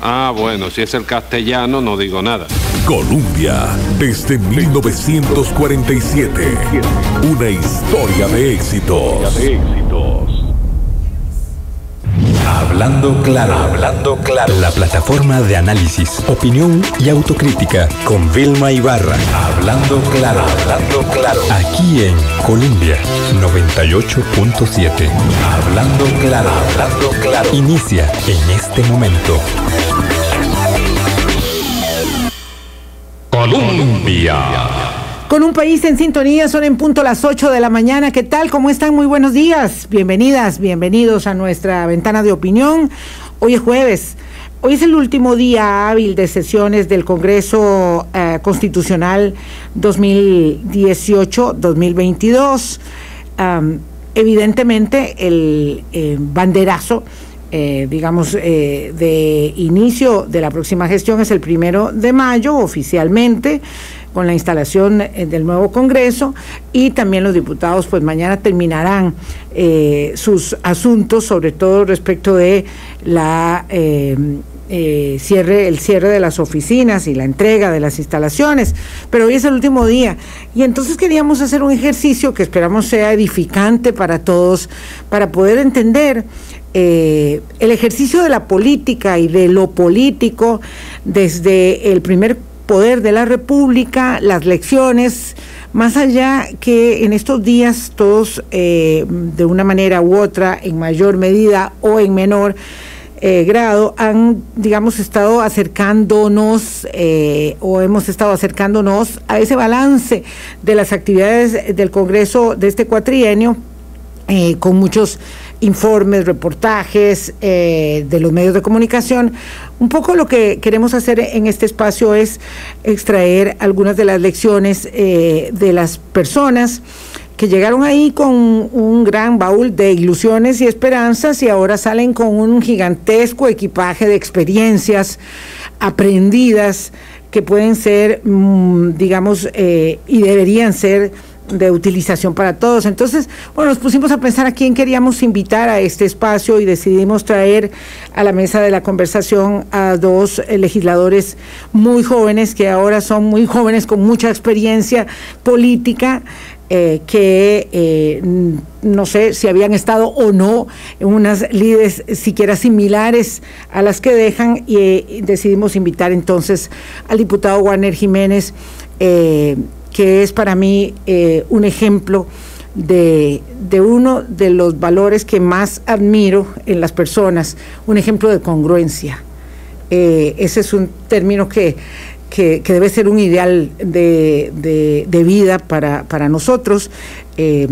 Ah, bueno, si es el castellano no digo nada. Colombia, desde 1947. Una historia de éxitos. Hablando claro, hablando claro. La plataforma de análisis, opinión y autocrítica con Vilma Ibarra. Hablando claro, hablando claro. Aquí en Colombia 98.7. Hablando claro, hablando claro. Inicia en este momento. Colombia. Con un país en sintonía, son en punto las 8 de la mañana. ¿Qué tal? ¿Cómo están? Muy buenos días. Bienvenidas, bienvenidos a nuestra ventana de opinión. Hoy es jueves. Hoy es el último día hábil de sesiones del Congreso eh, Constitucional 2018-2022. evidentemente, el eh, banderazo, eh, digamos, de inicio de la próxima gestión es el primero de mayo, oficialmente con la instalación eh, del nuevo Congreso y también los diputados pues mañana terminarán eh, sus asuntos, sobre todo respecto de la eh, cierre, el cierre de las oficinas y la entrega de las instalaciones, pero hoy es el último día y entonces queríamos hacer un ejercicio que esperamos sea edificante para todos, para poder entender el ejercicio de la política y de lo político desde el primer poder de la República, las lecciones, más allá que en estos días todos, eh, de una manera u otra, en mayor medida o en menor, eh, grado han, digamos, estado acercándonos eh, o hemos estado acercándonos a ese balance de las actividades del Congreso de este cuatrienio, con muchos informes, reportajes de los medios de comunicación, un poco lo que queremos hacer en este espacio es extraer algunas de las lecciones eh, de las personas que llegaron ahí con un gran baúl de ilusiones y esperanzas y ahora salen con un gigantesco equipaje de experiencias aprendidas que pueden ser, mm, digamos, eh, y deberían ser de utilización para todos. Entonces, bueno, nos pusimos a pensar a quién queríamos invitar a este espacio y decidimos traer a la mesa de la conversación a dos eh, legisladores muy jóvenes, que ahora son muy jóvenes con mucha experiencia política. Eh, que eh, no sé si habían estado o no en unas líderes siquiera similares a las que dejan y decidimos invitar entonces al diputado Warner Jiménez que es para mí eh, un ejemplo de, uno de los valores que más admiro en las personas, un ejemplo de congruencia. Eh, ese es un término que, debe ser un ideal de, vida para, para nosotros. Eh,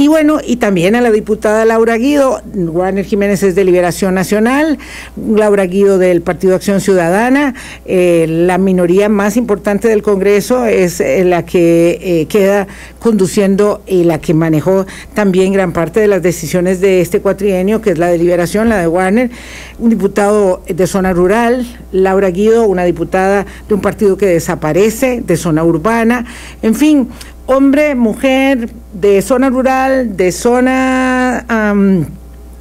y bueno, y también a la diputada Laura Guido, Warner Jiménez es de Liberación Nacional, Laura Guido del Partido Acción Ciudadana, eh, la minoría más importante del Congreso es eh, la que eh, queda conduciendo y la que manejó también gran parte de las decisiones de este cuatrienio, que es la de Liberación, la de Warner, un diputado de zona rural, Laura Guido, una diputada de un partido que desaparece, de zona urbana, en fin, hombre, mujer, de zona rural, de zona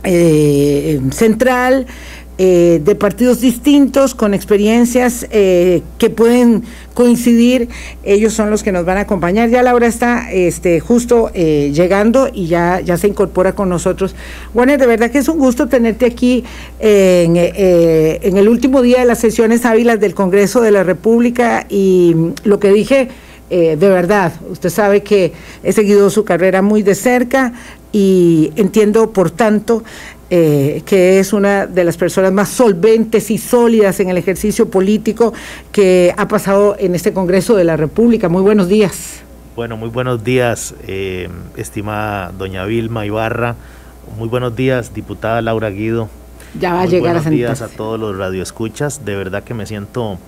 eh, central, eh, de partidos distintos, con experiencias eh, que pueden coincidir, ellos son los que nos van a acompañar. Ya Laura está este, justo llegando y ya, ya se incorpora con nosotros. Bueno, de verdad que es un gusto tenerte aquí en, en el último día de las sesiones ávilas del Congreso de la República y lo que dije eh, de verdad, usted sabe que he seguido su carrera muy de cerca y entiendo, por tanto, eh, que es una de las personas más solventes y sólidas en el ejercicio político que ha pasado en este Congreso de la República. Muy buenos días. Bueno, muy buenos días, eh, estimada doña Vilma Ibarra. Muy buenos días, diputada Laura Guido. Ya va a llegar a Buenos días a todos los radioescuchas. De verdad que me siento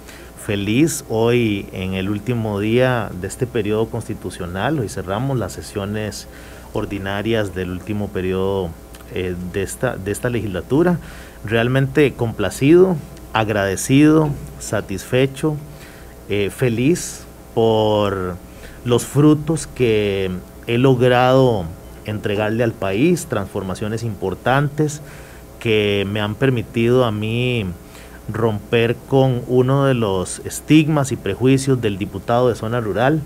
feliz hoy en el último día de este periodo constitucional. Hoy cerramos las sesiones ordinarias del último periodo eh, de, esta, de esta legislatura. Realmente complacido, agradecido, satisfecho, eh, feliz por los frutos que he logrado entregarle al país, transformaciones importantes que me han permitido a mí romper con uno de los estigmas y prejuicios del diputado de zona rural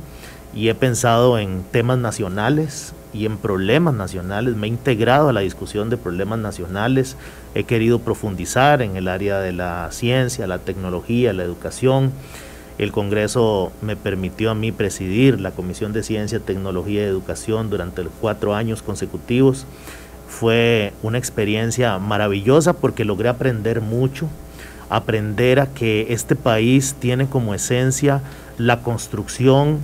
y he pensado en temas nacionales y en problemas nacionales, me he integrado a la discusión de problemas nacionales, he querido profundizar en el área de la ciencia, la tecnología, la educación. El Congreso me permitió a mí presidir la Comisión de Ciencia, Tecnología y Educación durante los cuatro años consecutivos. Fue una experiencia maravillosa porque logré aprender mucho, aprender a que este país tiene como esencia la construcción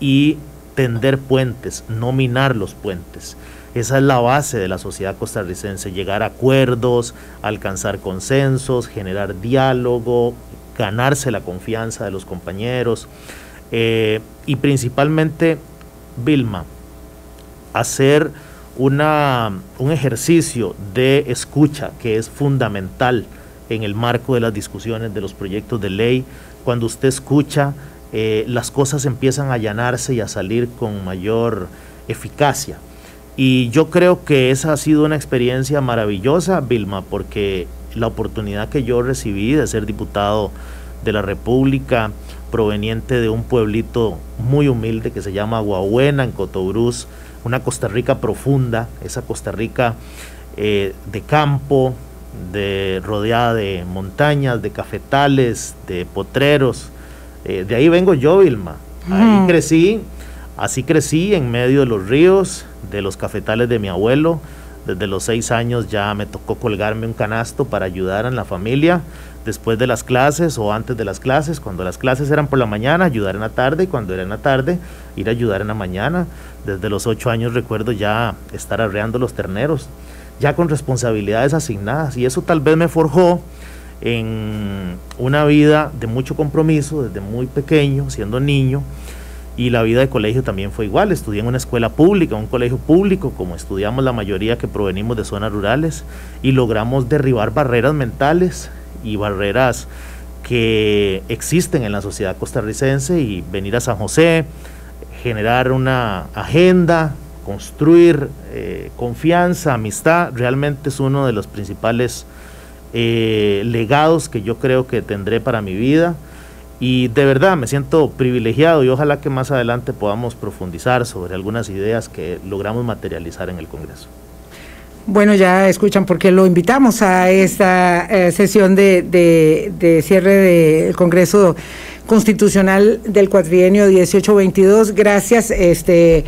y tender puentes, no minar los puentes. Esa es la base de la sociedad costarricense, llegar a acuerdos, alcanzar consensos, generar diálogo, ganarse la confianza de los compañeros eh, y principalmente, Vilma, hacer una, un ejercicio de escucha que es fundamental en el marco de las discusiones de los proyectos de ley. Cuando usted escucha, eh, las cosas empiezan a allanarse y a salir con mayor eficacia. Y yo creo que esa ha sido una experiencia maravillosa, Vilma, porque la oportunidad que yo recibí de ser diputado de la República, proveniente de un pueblito muy humilde que se llama Aguabuena, en Cotobruz, una Costa Rica profunda, esa Costa Rica eh, de campo, de, rodeada de montañas, de cafetales, de potreros, eh, de ahí vengo yo, Vilma. Ahí crecí, así crecí en medio de los ríos, de los cafetales de mi abuelo. Desde los seis años ya me tocó colgarme un canasto para ayudar en la familia después de las clases o antes de las clases. Cuando las clases eran por la mañana, ayudar en la tarde y cuando era en la tarde, ir a ayudar en la mañana. Desde los ocho años recuerdo ya estar arreando los terneros, ya con responsabilidades asignadas. Y eso tal vez me forjó en una vida de mucho compromiso desde muy pequeño, siendo niño, y la vida de colegio también fue igual. Estudié en una escuela pública, un colegio público, como estudiamos la mayoría que provenimos de zonas rurales, y logramos derribar barreras mentales y barreras que existen en la sociedad costarricense y venir a San José, generar una agenda, construir eh, confianza, amistad, realmente es uno de los principales eh, legados que yo creo que tendré para mi vida. Y de verdad me siento privilegiado y ojalá que más adelante podamos profundizar sobre algunas ideas que logramos materializar en el Congreso. Bueno, ya escuchan por qué lo invitamos a esta eh, sesión de, cierre del Congreso Constitucional del cuatrienio 1822. Gracias. Este,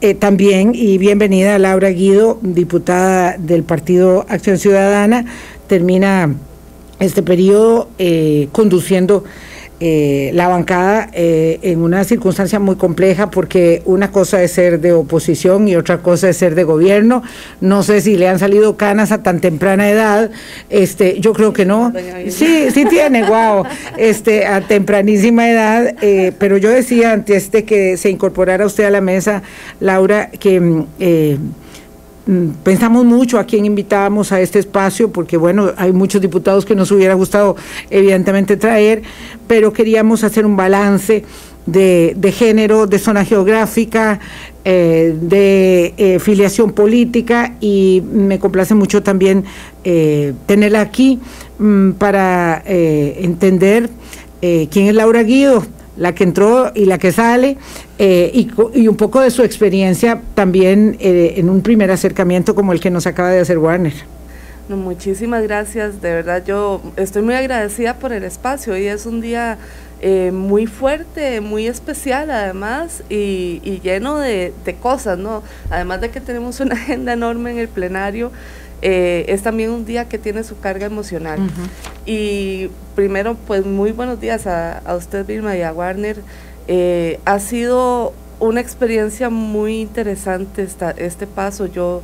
eh, también y bienvenida Laura Guido, diputada del Partido Acción Ciudadana termina este periodo eh, conduciendo eh, la bancada eh, en una circunstancia muy compleja porque una cosa es ser de oposición y otra cosa es ser de gobierno. No sé si le han salido canas a tan temprana edad. Este, yo creo que no. Sí, sí tiene, wow. Este, a tempranísima edad. pero yo decía antes de que se incorporara usted a la mesa, Laura, que mm, Mm, pensamos mucho a quién invitábamos a este espacio, porque bueno, hay muchos diputados que nos hubiera gustado evidentemente traer, pero queríamos hacer un balance de, género, de zona geográfica, eh, de eh, filiación política y me complace mucho también eh, tenerla aquí mm, para entender quién es Laura Guido, la que entró y la que sale, eh, y, un poco de su experiencia también eh, en un primer acercamiento como el que nos acaba de hacer Warner. muchísimas gracias, de verdad yo estoy muy agradecida por el espacio. Hoy es un día eh, muy fuerte, muy especial además y, lleno de, cosas, ¿no? Además de que tenemos una agenda enorme en el plenario. Eh, es también un día que tiene su carga emocional. Y primero, pues muy buenos días a, usted, Vilma, y a Warner. Eh, ha sido una experiencia muy interesante esta, este paso. Yo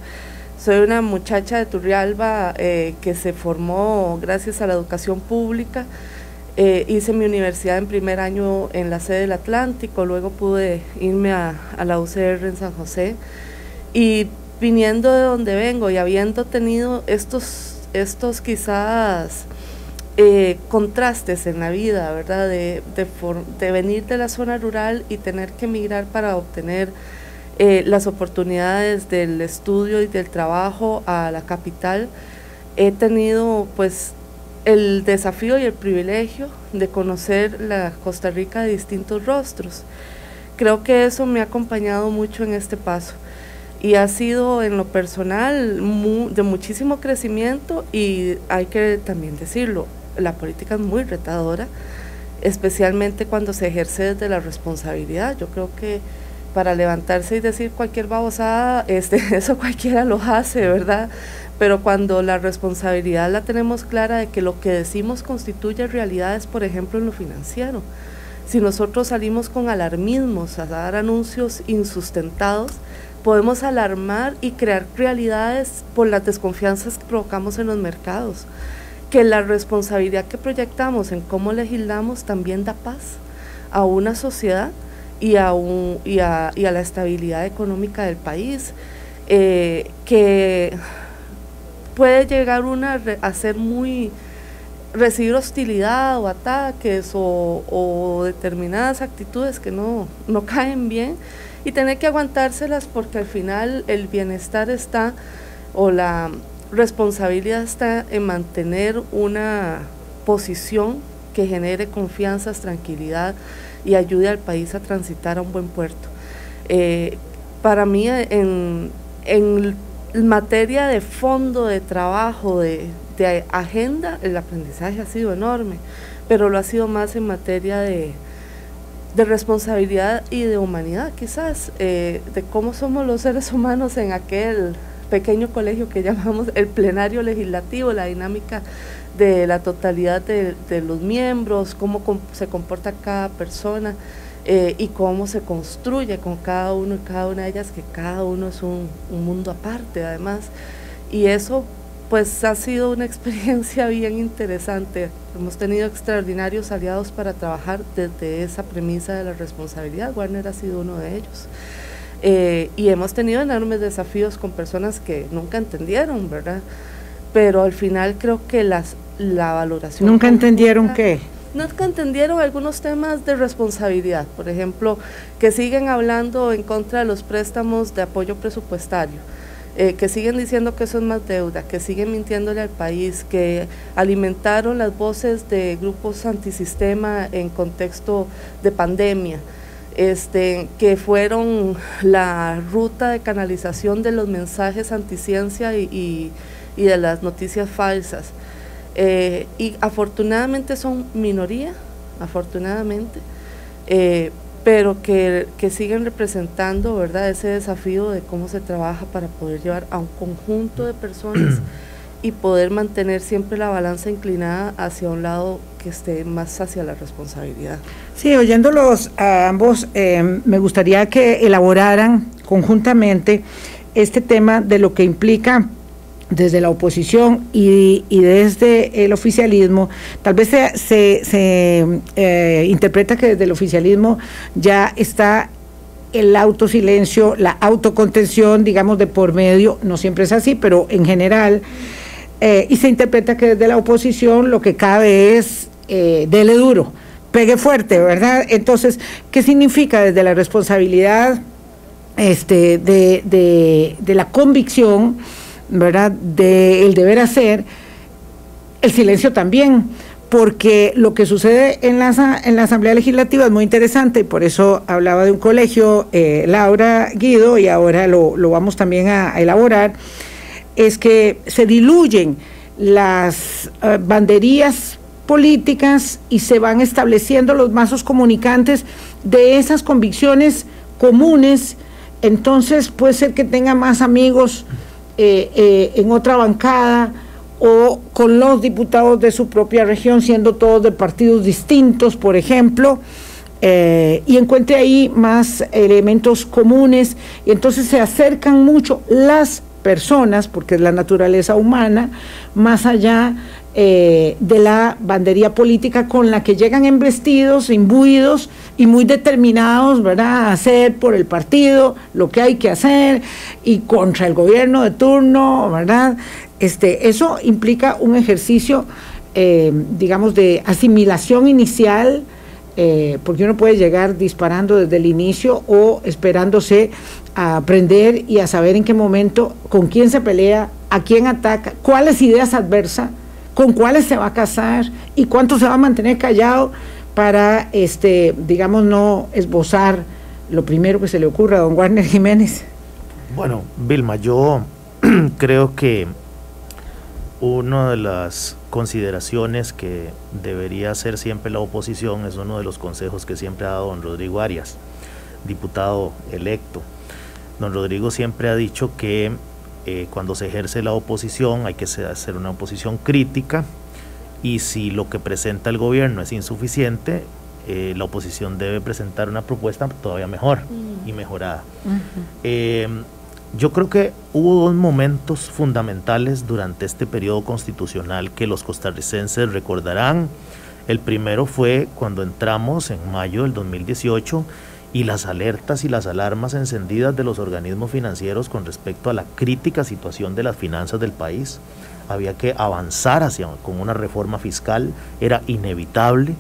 soy una muchacha de Turrialba eh, que se formó gracias a la educación pública. hice mi universidad en primer año en la sede del Atlántico, luego pude irme a, a la UCR en San José. Y viniendo de donde vengo y habiendo tenido estos, estos quizás eh, contrastes en la vida, ¿verdad? De, de, venir de la zona rural y tener que emigrar para obtener eh, las oportunidades del estudio y del trabajo a la capital, he tenido pues el desafío y el privilegio de conocer la Costa Rica de distintos rostros. Creo que eso me ha acompañado mucho en este paso y ha sido en lo personal de muchísimo crecimiento y hay que también decirlo, la política es muy retadora, especialmente cuando se ejerce desde la responsabilidad. Yo creo que para levantarse y decir cualquier babosada, este, eso cualquiera lo hace, ¿verdad? Pero cuando la responsabilidad la tenemos clara de que lo que decimos constituye realidades, por ejemplo, en lo financiero. Si nosotros salimos con alarmismos a dar anuncios insustentados, podemos alarmar y crear realidades por las desconfianzas que provocamos en los mercados. Que la responsabilidad que proyectamos en cómo legislamos también da paz a una sociedad y a, y a, la estabilidad económica del país. Eh, que puede llegar una a muy recibir hostilidad o ataques o, determinadas actitudes que no, no caen bien y tener que aguantárselas porque al final el bienestar está o la responsabilidad está en mantener una posición que genere confianza, tranquilidad y ayude al país a transitar a un buen puerto. Eh, para mí en, en materia de fondo, de trabajo, de, agenda, el aprendizaje ha sido enorme, pero lo ha sido más en materia de, responsabilidad y de humanidad, quizás, eh, de cómo somos los seres humanos en aquel pequeño colegio que llamamos el plenario legislativo, la dinámica de la totalidad de, de los miembros, cómo se comporta cada persona. Eh, y cómo se construye con cada uno y cada una de ellas, que cada uno es un, mundo aparte además. Y eso pues ha sido una experiencia bien interesante. Hemos tenido extraordinarios aliados para trabajar desde esa premisa de la responsabilidad. Warner ha sido uno de ellos. Eh, y hemos tenido enormes desafíos con personas que nunca entendieron, ¿verdad? Pero al final creo que las, la valoración... ¿Nunca entendieron qué? que entendieron algunos temas de responsabilidad, por ejemplo, que siguen hablando en contra de los préstamos de apoyo presupuestario, eh, que siguen diciendo que eso es más deuda, que siguen mintiéndole al país, que alimentaron las voces de grupos antisistema en contexto de pandemia. Este, que fueron la ruta de canalización de los mensajes anticiencia y de las noticias falsas. Eh, y afortunadamente son minoría, afortunadamente, eh, pero que, siguen representando ¿verdad? ese desafío de cómo se trabaja para poder llevar a un conjunto de personas y poder mantener siempre la balanza inclinada hacia un lado que esté más hacia la responsabilidad. Sí, oyéndolos a ambos, eh, me gustaría que elaboraran conjuntamente este tema de lo que implica desde la oposición y, desde el oficialismo, tal vez se, eh, interpreta que desde el oficialismo ya está el autosilencio, la autocontención, digamos, de por medio, no siempre es así, pero en general, eh, y se interpreta que desde la oposición lo que cabe es eh, dele duro, pegue fuerte, ¿verdad? Entonces, ¿qué significa desde la responsabilidad este, de, de la convicción? ¿Verdad?, del deber hacer, el silencio también, porque lo que sucede en la, en la Asamblea Legislativa es muy interesante y por eso hablaba de un colegio, eh, Laura Guido, y ahora lo, vamos también a, elaborar, es que se diluyen las eh, banderías políticas y se van estableciendo los mazos comunicantes de esas convicciones comunes, entonces puede ser que tenga más amigos eh, eh, en otra bancada o con los diputados de su propia región, siendo todos de partidos distintos, por ejemplo, eh, y encuentre ahí más elementos comunes, y entonces se acercan mucho las personas, porque es la naturaleza humana, más allá de la bandería política con la que llegan embestidos, imbuidos y muy determinados, ¿verdad?, a hacer por el partido lo que hay que hacer y contra el gobierno de turno, ¿verdad? Este, eso implica un ejercicio, eh, digamos, de asimilación inicial, eh, porque uno puede llegar disparando desde el inicio o esperándose a aprender y a saber en qué momento, con quién se pelea, a quién ataca, cuáles ideas adversas con cuáles se va a casar y cuánto se va a mantener callado para, este, digamos, no esbozar lo primero que se le ocurra a don Warner Jiménez. Bueno, Vilma, yo creo que una de las consideraciones que debería hacer siempre la oposición es uno de los consejos que siempre ha dado don Rodrigo Arias, diputado electo. Don Rodrigo siempre ha dicho que eh, cuando se ejerce la oposición hay que hacer una oposición crítica y si lo que presenta el gobierno es insuficiente, eh, la oposición debe presentar una propuesta todavía mejor y mejorada. Eh, yo creo que hubo dos momentos fundamentales durante este periodo constitucional que los costarricenses recordarán. El primero fue cuando entramos en mayo del 2018 y las alertas y las alarmas encendidas de los organismos financieros con respecto a la crítica situación de las finanzas del país. Había que avanzar hacia con una reforma fiscal, era inevitable.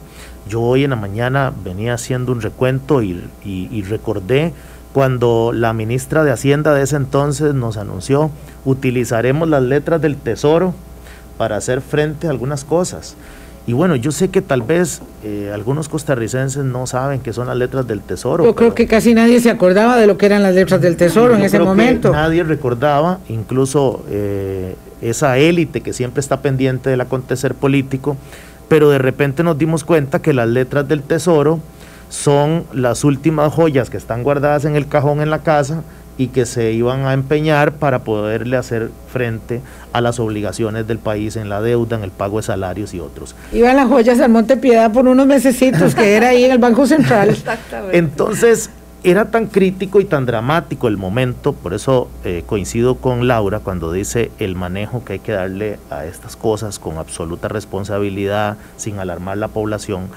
Yo hoy en la mañana venía haciendo un recuento y, y recordé cuando la ministra de Hacienda de ese entonces nos anunció utilizaremos las letras del Tesoro para hacer frente a algunas cosas. Y bueno, yo sé que tal vez eh, algunos costarricenses no saben qué son las letras del tesoro. Yo creo que casi nadie se acordaba de lo que eran las letras del tesoro en ese momento. nadie recordaba, incluso eh, esa élite que siempre está pendiente del acontecer político, pero de repente nos dimos cuenta que las letras del tesoro son las últimas joyas que están guardadas en el cajón en la casa y que se iban a empeñar para poderle hacer frente a las obligaciones del país en la deuda, en el pago de salarios y otros. Iban las joyas al Monte Piedad por unos mesecitos que era ahí en el Banco Central. Exactamente. Entonces, era tan crítico y tan dramático el momento, por eso eh, coincido con Laura cuando dice el manejo que hay que darle a estas cosas con absoluta responsabilidad, sin alarmar la población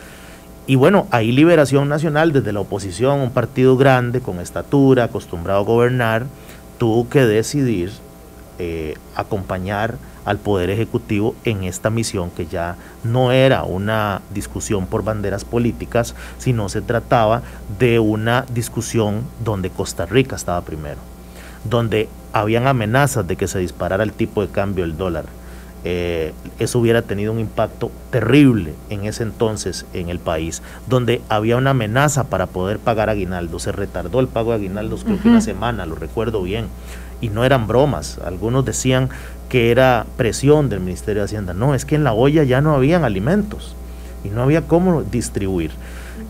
y bueno, ahí Liberación Nacional, desde la oposición, un partido grande, con estatura, acostumbrado a gobernar, tuvo que decidir eh, acompañar al Poder Ejecutivo en esta misión que ya no era una discusión por banderas políticas, sino se trataba de una discusión donde Costa Rica estaba primero, donde habían amenazas de que se disparara el tipo de cambio del dólar eh, eso hubiera tenido un impacto terrible en ese entonces en el país, donde había una amenaza para poder pagar aguinaldo. Se retardó el pago de aguinaldos creo que una semana, lo recuerdo bien, y no eran bromas. Algunos decían que era presión del Ministerio de Hacienda. No, es que en la olla ya no habían alimentos y no había cómo distribuir.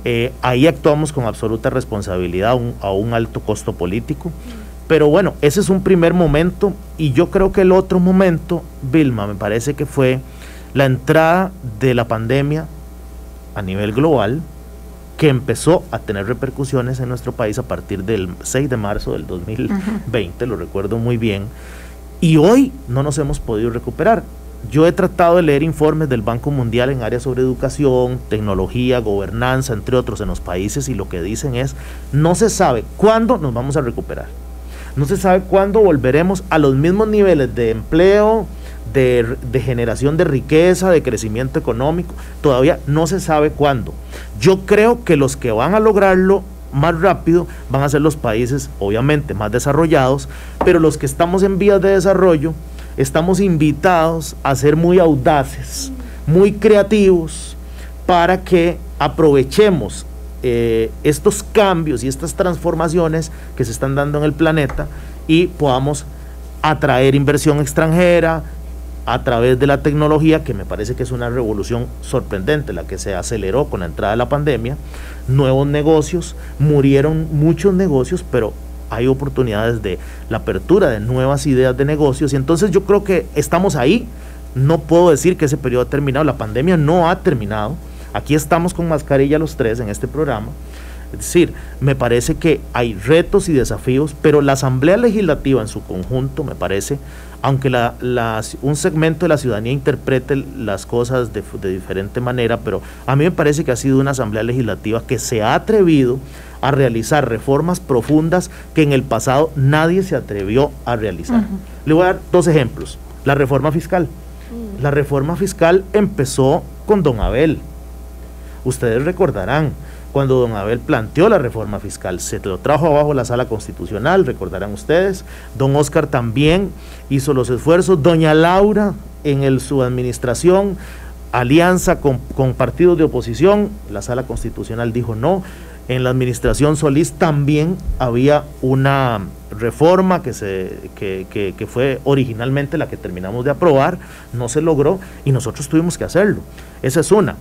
Eh, ahí actuamos con absoluta responsabilidad a un alto costo político. Pero bueno, ese es un primer momento y yo creo que el otro momento, Vilma, me parece que fue la entrada de la pandemia a nivel global que empezó a tener repercusiones en nuestro país a partir del 6 de marzo del 2020, lo recuerdo muy bien, y hoy no nos hemos podido recuperar. Yo he tratado de leer informes del Banco Mundial en áreas sobre educación, tecnología, gobernanza, entre otros en los países, y lo que dicen es, no se sabe cuándo nos vamos a recuperar. No se sabe cuándo volveremos a los mismos niveles de empleo, de, generación de riqueza, de crecimiento económico. Todavía no se sabe cuándo. Yo creo que los que van a lograrlo más rápido van a ser los países, obviamente, más desarrollados, pero los que estamos en vías de desarrollo, estamos invitados a ser muy audaces, muy creativos, para que aprovechemos eh, estos cambios y estas transformaciones que se están dando en el planeta y podamos atraer inversión extranjera a través de la tecnología, que me parece que es una revolución sorprendente, la que se aceleró con la entrada de la pandemia, nuevos negocios, murieron muchos negocios, pero hay oportunidades de la apertura de nuevas ideas de negocios. Y entonces yo creo que estamos ahí, no puedo decir que ese periodo ha terminado, la pandemia no ha terminado, Aquí estamos con mascarilla los tres en este programa. Es decir, me parece que hay retos y desafíos, pero la Asamblea Legislativa en su conjunto, me parece, aunque la, un segmento de la ciudadanía interprete las cosas de, de, diferente manera, pero a mí me parece que ha sido una Asamblea Legislativa que se ha atrevido a realizar reformas profundas que en el pasado nadie se atrevió a realizar. Le voy a dar dos ejemplos. La reforma fiscal. Mm. La reforma fiscal empezó con don Abel Ustedes recordarán cuando don Abel planteó la reforma fiscal. Se lo trajo abajo la sala constitucional, recordarán ustedes. Don Oscar también hizo los esfuerzos. Doña Laura en su administración, alianza con, partidos de oposición, la sala constitucional dijo no. En la administración Solís también había una reforma que, se, que, fue originalmente la que terminamos de aprobar, no se logró y nosotros tuvimos que hacerlo. Esa es una.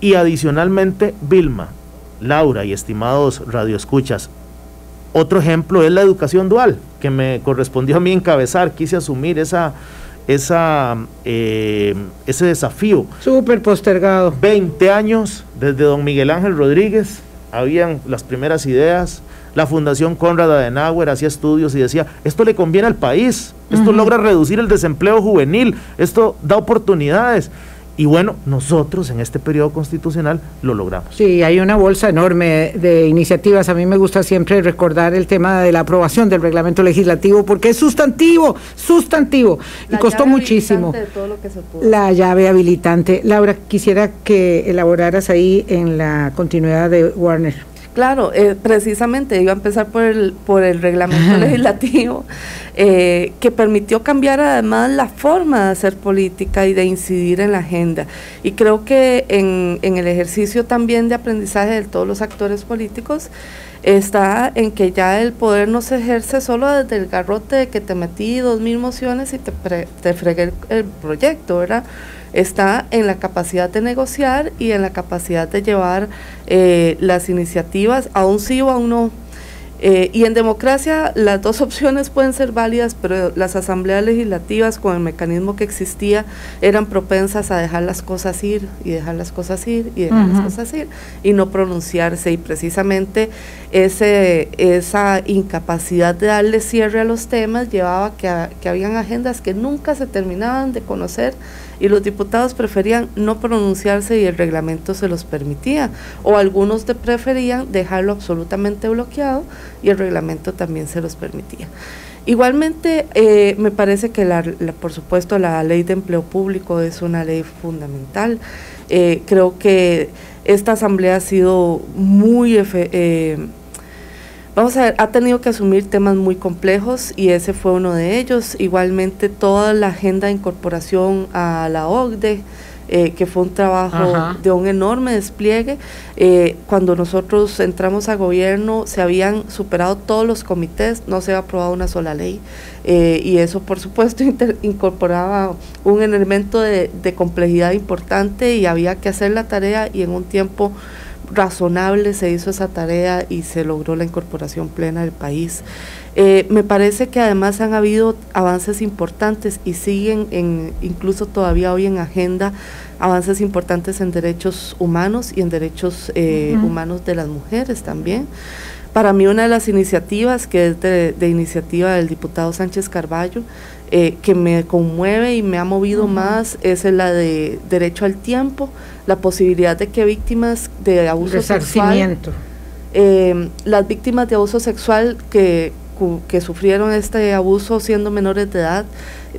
Y adicionalmente, Vilma, Laura y estimados radioescuchas, otro ejemplo es la educación dual, que me correspondió a mí encabezar, quise asumir esa, esa, eh, ese desafío. Súper postergado. 20 años desde don Miguel Ángel Rodríguez, habían las primeras ideas, la Fundación Conrad Adenauer hacía estudios y decía, esto le conviene al país, esto uh -huh. logra reducir el desempleo juvenil, esto da oportunidades. Y bueno, nosotros en este periodo constitucional lo logramos. Sí, hay una bolsa enorme de iniciativas. A mí me gusta siempre recordar el tema de la aprobación del reglamento legislativo porque es sustantivo, sustantivo. La y costó muchísimo. De todo lo que se pudo. La llave habilitante. Laura, quisiera que elaboraras ahí en la continuidad de Warner. Claro, eh, precisamente iba a empezar por el, por el reglamento legislativo, eh, que permitió cambiar además la forma de hacer política y de incidir en la agenda. Y creo que en, en el ejercicio también de aprendizaje de todos los actores políticos, está en que ya el poder no se ejerce solo desde el garrote de que te metí dos mil mociones y te, pre, te fregué el, el proyecto, ¿verdad? Está en la capacidad de negociar y en la capacidad de llevar eh, las iniciativas a un sí o a un no. Eh, y en democracia las dos opciones pueden ser válidas, pero las asambleas legislativas con el mecanismo que existía eran propensas a dejar las cosas ir y dejar las cosas ir y dejar uh -huh. las cosas ir y no pronunciarse. Y precisamente ese, esa incapacidad de darle cierre a los temas llevaba que, a, que habían agendas que nunca se terminaban de conocer y los diputados preferían no pronunciarse y el reglamento se los permitía, o algunos preferían dejarlo absolutamente bloqueado y el reglamento también se los permitía. Igualmente, eh, me parece que, la, por supuesto, la ley de empleo público es una ley fundamental. Eh, creo que esta asamblea ha sido muy... Eh, Vamos a ver, ha tenido que asumir temas muy complejos y ese fue uno de ellos. Igualmente toda la agenda de incorporación a la OCDE, eh, que fue un trabajo Ajá. de un enorme despliegue. Eh, cuando nosotros entramos a gobierno se habían superado todos los comités, no se había aprobado una sola ley eh, y eso por supuesto incorporaba un elemento de, de complejidad importante y había que hacer la tarea y en un tiempo razonable se hizo esa tarea y se logró la incorporación plena del país. Eh, me parece que además han habido avances importantes y siguen en, incluso todavía hoy en agenda avances importantes en derechos humanos y en derechos eh, uh -huh. humanos de las mujeres también. Para mí una de las iniciativas, que es de, de iniciativa del diputado Sánchez Carballo, eh, que me conmueve y me ha movido uh -huh. más, es la de derecho al tiempo, la posibilidad de que víctimas de abuso sexual, eh, las víctimas de abuso sexual que, que sufrieron este abuso siendo menores de edad,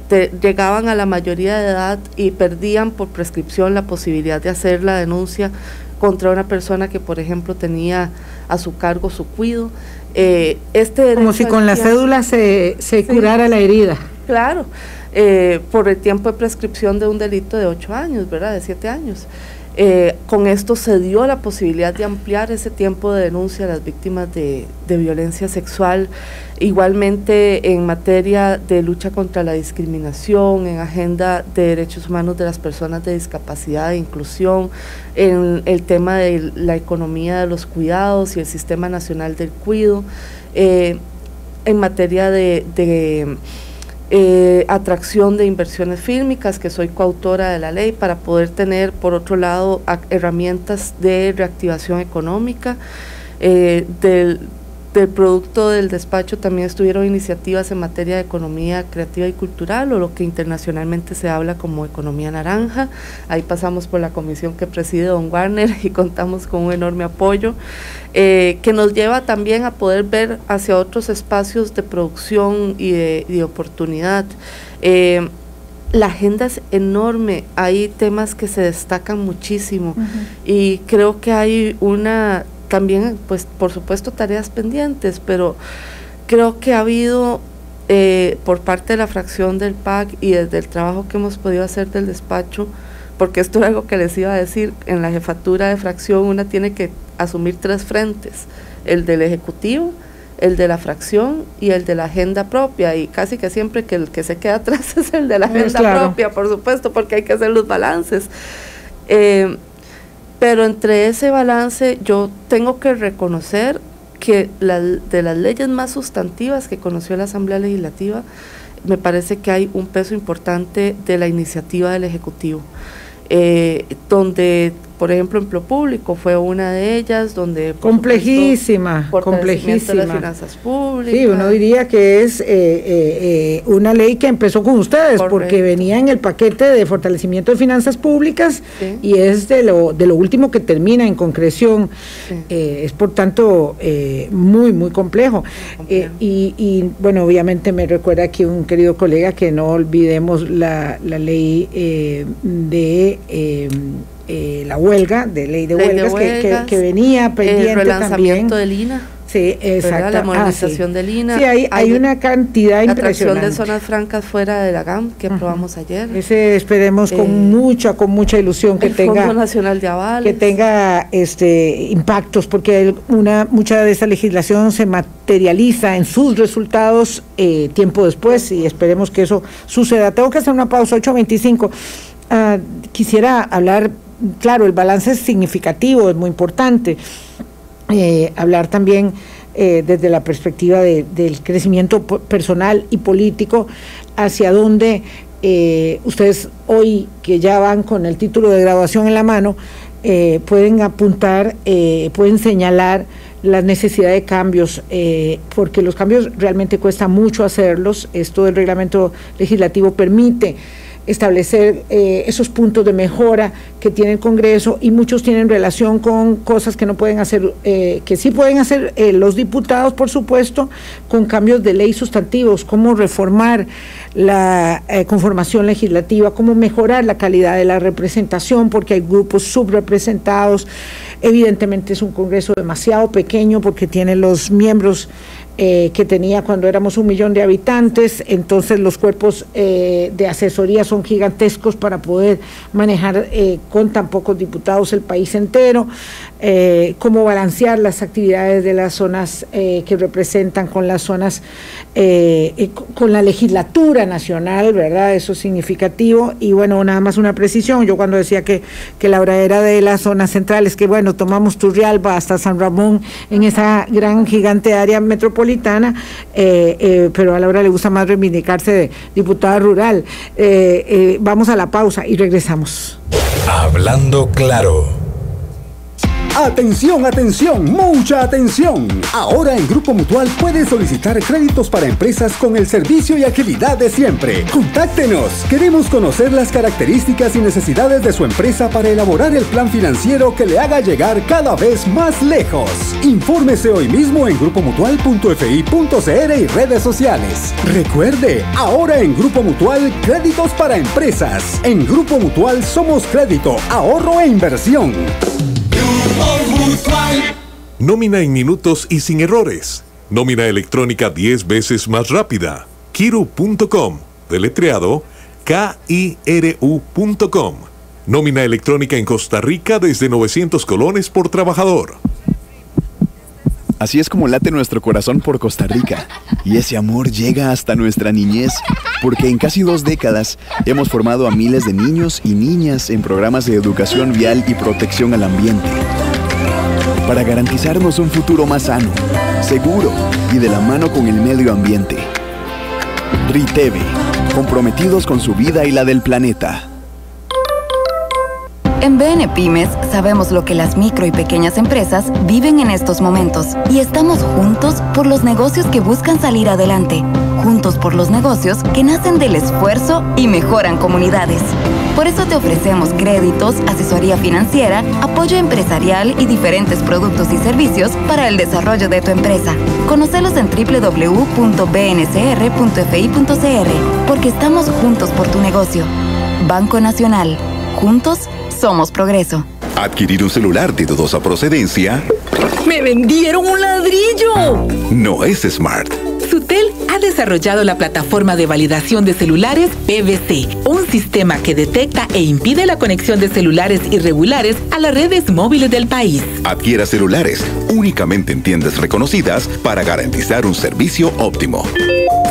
te, llegaban a la mayoría de edad y perdían por prescripción la posibilidad de hacer la denuncia contra una persona que, por ejemplo, tenía a su cargo su cuido. Eh, este Como si con la cédula se, se sí, curara la herida. Claro, eh, por el tiempo de prescripción de un delito de ocho años, ¿verdad? De siete años. Eh, con esto se dio la posibilidad de ampliar ese tiempo de denuncia a las víctimas de, violencia sexual. Igualmente en materia de lucha contra la discriminación, en agenda de derechos humanos de las personas de discapacidad e inclusión, en el tema de la economía de los cuidados y el Sistema Nacional del Cuido, eh, en materia de eh, atracción de inversiones fílmicas, que soy coautora de la ley, para poder tener, por otro lado, herramientas de reactivación económica. Eh, del, del producto del despacho también estuvieron iniciativas en materia de economía creativa y cultural, o lo que internacionalmente se habla como economía naranja. Ahí pasamos por la comisión que preside don Warner y contamos con un enorme apoyo, eh, que nos lleva también a poder ver hacia otros espacios de producción y de, y de oportunidad. Eh, la agenda es enorme, hay temas que se destacan muchísimo uh -huh. y creo que hay una también, pues por supuesto, tareas pendientes, pero creo que ha habido eh, por parte de la fracción del PAC y desde el trabajo que hemos podido hacer del despacho, porque esto es algo que les iba a decir, en la jefatura de fracción una tiene que asumir tres frentes, el del Ejecutivo, el de la fracción y el de la agenda propia, y casi que siempre que el que se queda atrás es el de la pues agenda propia, por supuesto, porque hay que hacer los balances. Eh, pero entre ese balance yo tengo que reconocer que la, de las leyes más sustantivas que conoció la Asamblea Legislativa, me parece que hay un peso importante de la iniciativa del Ejecutivo, eh, donde por ejemplo, empleo público fue una de ellas, donde... Complejísima, complejísima. las finanzas públicas. Sí, uno diría que es eh, eh, eh, una ley que empezó con ustedes, porque venía en el paquete de fortalecimiento de finanzas públicas y es de lo, de lo último que termina en concreción. es por tanto muy, muy complejo. Y, y, bueno, obviamente me recuerda aquí un querido colega que no olvidemos la, la ley de eh, la huelga, de ley de, huelgas, que, venía pendiente el relanzamiento del INA. Sí, exacto. La modernización del INA. Sí, hay, hay, una cantidad la impresionante. de zonas francas fuera de la GAM que aprobamos ayer. Ese esperemos con eh, mucha, con mucha ilusión que tenga. Fondo Nacional de Avales. Que tenga este impactos, porque una mucha de esta legislación se materializa en sus resultados eh, tiempo después y esperemos que eso suceda. Tengo que hacer una pausa, 8.25. Ah, quisiera hablar claro, el balance es significativo, es muy importante. Eh, hablar también eh, desde la perspectiva del crecimiento personal y político, hacia dónde eh, ustedes hoy, que ya van con el título de graduación en la mano, pueden apuntar, pueden señalar la necesidad de cambios, porque los cambios realmente cuesta mucho hacerlos. Esto del reglamento legislativo permite establecer eh, esos puntos de mejora que tiene el Congreso y muchos tienen relación con cosas que no pueden hacer, eh, que sí pueden hacer eh, los diputados, por supuesto, con cambios de ley sustantivos, cómo reformar la conformación legislativa, cómo mejorar la calidad de la representación, porque hay grupos subrepresentados. Evidentemente es un Congreso demasiado pequeño porque tiene los miembros eh, que tenía cuando éramos un millón de habitantes, entonces los cuerpos eh, de asesoría son gigantescos para poder manejar eh, con tan pocos diputados el país entero, cómo balancear las actividades de las zonas que representan con las zonas, con la legislatura nacional, ¿verdad? Eso es significativo. Y bueno, nada más una precisión, yo cuando decía que, que la hora era de las zonas centrales, que bueno, tomamos Turrialba hasta San Ramón en esa gran gigante área metropolitana, eh, eh, pero a Laura le gusta más reivindicarse de diputada rural. Eh, vamos a la pausa y regresamos. Hablando claro. Atención, atención, mucha atención. Ahora en Grupo Mutual puedes solicitar créditos para empresas con el servicio y agilidad de siempre. Contáctenos. Queremos conocer las características y necesidades de su empresa para elaborar el plan financiero que le haga llegar cada vez más lejos. Infórmese hoy mismo en grupomutual.fi.cr y redes sociales. Recuerde, ahora en Grupo Mutual, créditos para empresas. En Grupo Mutual somos crédito, ahorro e inversión. Nómina en minutos y sin errores. Nómina electrónica 10 veces más rápida. Kiru.com. Deletreado K-I-R-U.com. Nómina electrónica en Costa Rica desde 900 colones por trabajador. Así es como late nuestro corazón por Costa Rica. Y ese amor llega hasta nuestra niñez, porque en casi dos décadas hemos formado a miles de niños y niñas en programas de educación vial y protección al ambiente para garantizarnos un futuro más sano, seguro y de la mano con el medio ambiente. RITEVE, comprometidos con su vida y la del planeta. En BN Pymes sabemos lo que las micro y pequeñas empresas viven en estos momentos y estamos juntos por los negocios que buscan salir adelante, juntos por los negocios que nacen del esfuerzo y mejoran comunidades. Por eso te ofrecemos créditos, asesoría financiera, apoyo empresarial y diferentes productos y servicios para el desarrollo de tu empresa. Conocelos en www.bncr.fi.cr porque estamos juntos por tu negocio. Banco Nacional. Juntos somos progreso. Adquirir un celular de dudosa procedencia ¡Me vendieron un ladrillo! no es smart. Sutel ha desarrollado la plataforma de validación de celulares PVC, un sistema que detecta e impide la conexión de celulares irregulares a las redes móviles del país. Adquiera celulares únicamente en tiendas reconocidas para garantizar un servicio óptimo.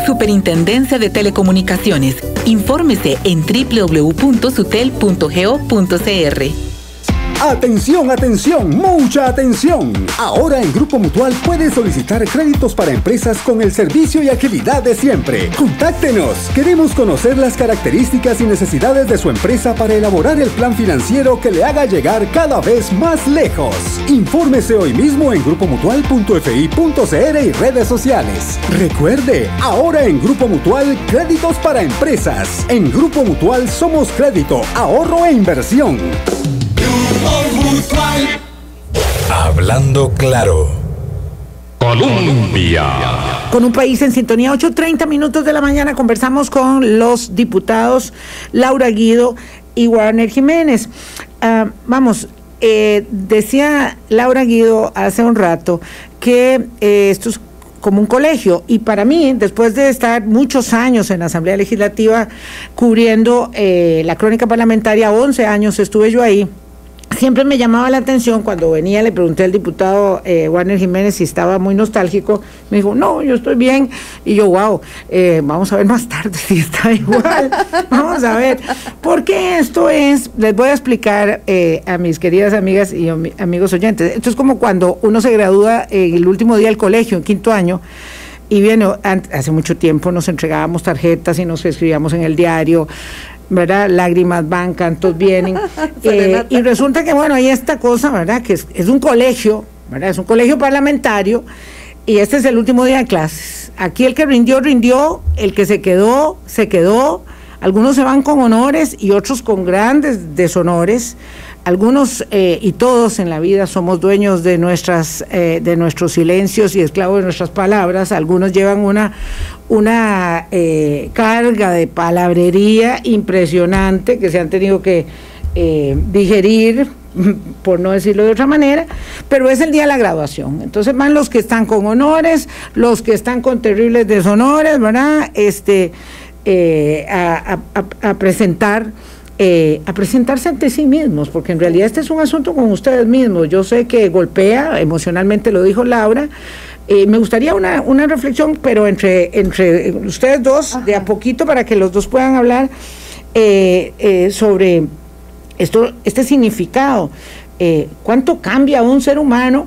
Superintendencia de Telecomunicaciones. Infórmese en www.sutel.go.cr. Atención, atención, mucha atención. Ahora en Grupo Mutual puedes solicitar créditos para empresas con el servicio y agilidad de siempre. Contáctenos. Queremos conocer las características y necesidades de su empresa para elaborar el plan financiero que le haga llegar cada vez más lejos. Infórmese hoy mismo en grupomutual.fi.cr y redes sociales. Recuerde, ahora en Grupo Mutual, créditos para empresas. En Grupo Mutual somos crédito, ahorro e inversión. Hablando claro. Colombia. Con un país en sintonía, 8.30 minutos de la mañana, conversamos con los diputados Laura Guido y Warner Jiménez. Ah, vamos, eh, decía Laura Guido hace un rato que eh, esto es como un colegio y para mí, después de estar muchos años en la Asamblea Legislativa cubriendo eh, la crónica parlamentaria, 11 años estuve yo ahí siempre me llamaba la atención cuando venía, le pregunté al diputado eh, Warner Jiménez si estaba muy nostálgico, me dijo, no, yo estoy bien, y yo, wow, eh, vamos a ver más tarde si está igual, vamos a ver, porque esto es, les voy a explicar eh, a mis queridas amigas y amigos oyentes, esto es como cuando uno se gradúa el último día del colegio, en quinto año, y bien, hace mucho tiempo nos entregábamos tarjetas y nos escribíamos en el diario, ¿verdad? Lágrimas van, cantos vienen. Eh, y resulta que, bueno, hay esta cosa, ¿verdad? Que es, es, un colegio, ¿verdad? Es un colegio parlamentario y este es el último día de clases. Aquí el que rindió, rindió, el que se quedó, se quedó. Algunos se van con honores y otros con grandes deshonores. Algunos eh, y todos en la vida somos dueños de, nuestras, eh, de nuestros silencios y esclavos de nuestras palabras. Algunos llevan una, una eh, carga de palabrería impresionante que se han tenido que digerir, por no decirlo de otra manera, pero es el día de la graduación. Entonces van los que están con honores, los que están con terribles deshonores, ¿verdad? Este, a, a presentar eh, a presentarse ante sí mismos, porque en realidad este es un asunto con ustedes mismos. Yo sé que golpea, emocionalmente lo dijo Laura. Eh, me gustaría una, una, reflexión, pero entre, entre ustedes dos, de a poquito, para que los dos puedan hablar eh, sobre esto, este significado. ¿Cuánto cambia un ser humano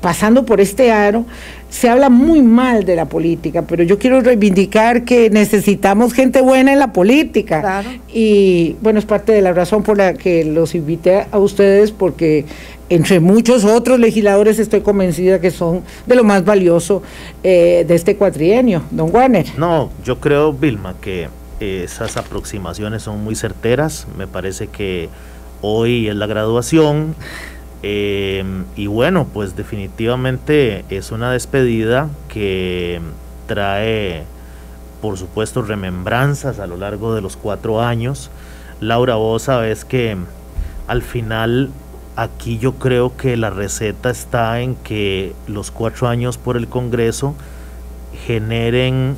pasando por este aro? Se habla muy mal de la política, pero yo quiero reivindicar que necesitamos gente buena en la política. Y bueno, es parte de la razón por la que los invité a ustedes, porque entre muchos otros legisladores estoy convencida que son de lo más valioso eh, de este cuatrienio. Don Warner. No, yo creo, Vilma, que esas aproximaciones son muy certeras. Me parece que hoy es la graduación. Em, y bueno, pues definitivamente es una despedida que trae, por supuesto, remembranzas a lo largo de los cuatro años. Laura, vos sabes que al final aquí yo creo que la receta está en que los cuatro años por el Congreso generen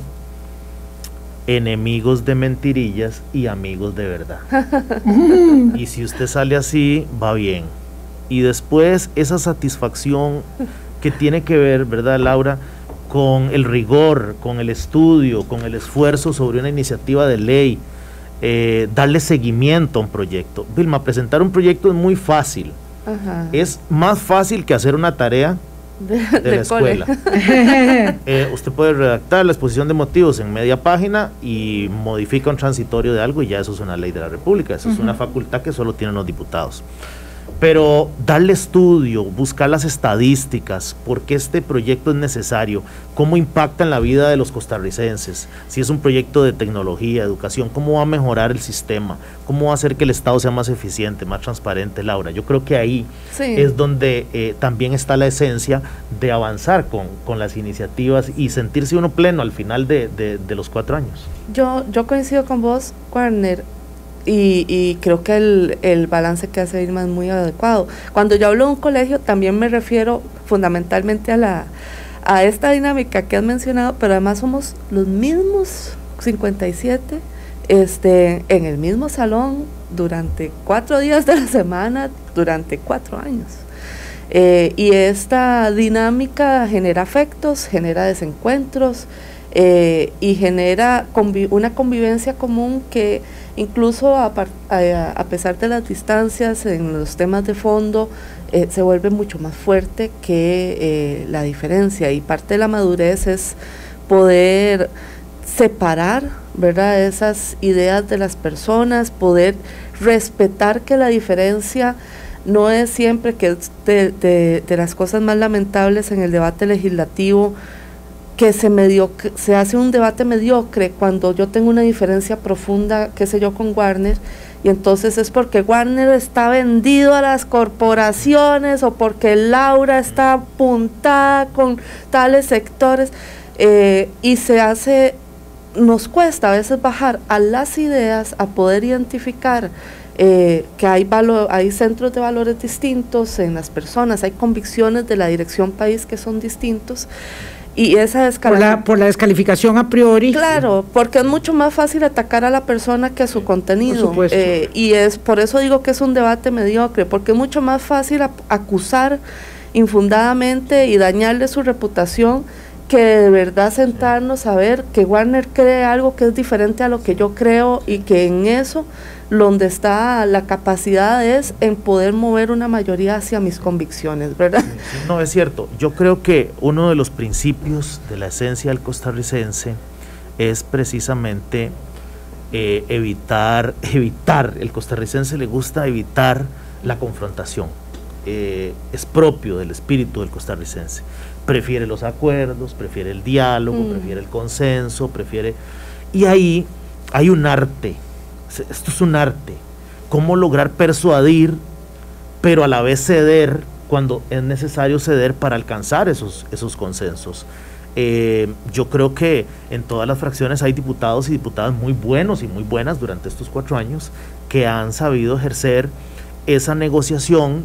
enemigos de mentirillas y amigos de verdad. y si usted sale así, va bien y después esa satisfacción que tiene que ver, ¿verdad, Laura? con el rigor, con el estudio, con el esfuerzo sobre una iniciativa de ley, eh, darle seguimiento a un proyecto. Vilma, presentar un proyecto es muy fácil. Es más fácil que hacer una tarea de, la escuela. Eh, usted puede redactar la exposición de motivos en media página y modifica un transitorio de algo y ya eso es una ley de la República. Eso es una facultad que solo tienen los diputados. Pero darle estudio, buscar las estadísticas, por qué este proyecto es necesario, cómo impacta en la vida de los costarricenses, si es un proyecto de tecnología, educación, cómo va a mejorar el sistema, cómo va a hacer que el Estado sea más eficiente, más transparente, Laura. Yo creo que ahí es donde eh, también está la esencia de avanzar con, con, las iniciativas y sentirse uno pleno al final de, de, de los cuatro años. Yo, yo coincido con vos, Warner y, creo que el, el, balance que hace Irma es muy adecuado. Cuando yo hablo de un colegio, también me refiero fundamentalmente a, la, a esta dinámica que has mencionado, pero además somos los mismos 57 este, en el mismo salón durante cuatro días de la semana, durante cuatro años. Eh, y esta dinámica genera afectos, genera desencuentros eh, y genera una convivencia común que incluso a, pesar de las distancias en los temas de fondo, eh, se vuelve mucho más fuerte que la diferencia. Y parte de la madurez es poder separar ¿verdad? esas ideas de las personas, poder respetar que la diferencia no es siempre que de, las cosas más lamentables en el debate legislativo, que se, se hace un debate mediocre cuando yo tengo una diferencia profunda, qué sé yo, con Warner, y entonces es porque Warner está vendido a las corporaciones o porque Laura está apuntada con tales sectores, eh, y se hace, nos cuesta a veces bajar a las ideas, a poder identificar eh, que hay, hay centros de valores distintos en las personas, hay convicciones de la dirección país que son distintos. Y esa por la, por la descalificación a priori. Claro, porque es mucho más fácil atacar a la persona que a su contenido. Eh, y es por eso digo que es un debate mediocre, porque es mucho más fácil acusar infundadamente y dañarle su reputación que de verdad sentarnos a ver que Warner cree algo que es diferente a lo que yo creo y que en eso donde está la capacidad es en poder mover una mayoría hacia mis convicciones, ¿verdad? No, es cierto. Yo creo que uno de los principios de la esencia del costarricense es precisamente eh, evitar, evitar, el costarricense le gusta evitar la confrontación. Eh, es propio del espíritu del costarricense. Prefiere los acuerdos, prefiere el diálogo, mm. prefiere el consenso, prefiere... Y ahí hay un arte esto es un arte. Cómo lograr persuadir, pero a la vez ceder cuando es necesario ceder para alcanzar esos, esos consensos. Eh, yo creo que en todas las fracciones hay diputados y diputadas muy buenos y muy buenas durante estos cuatro años que han sabido ejercer esa negociación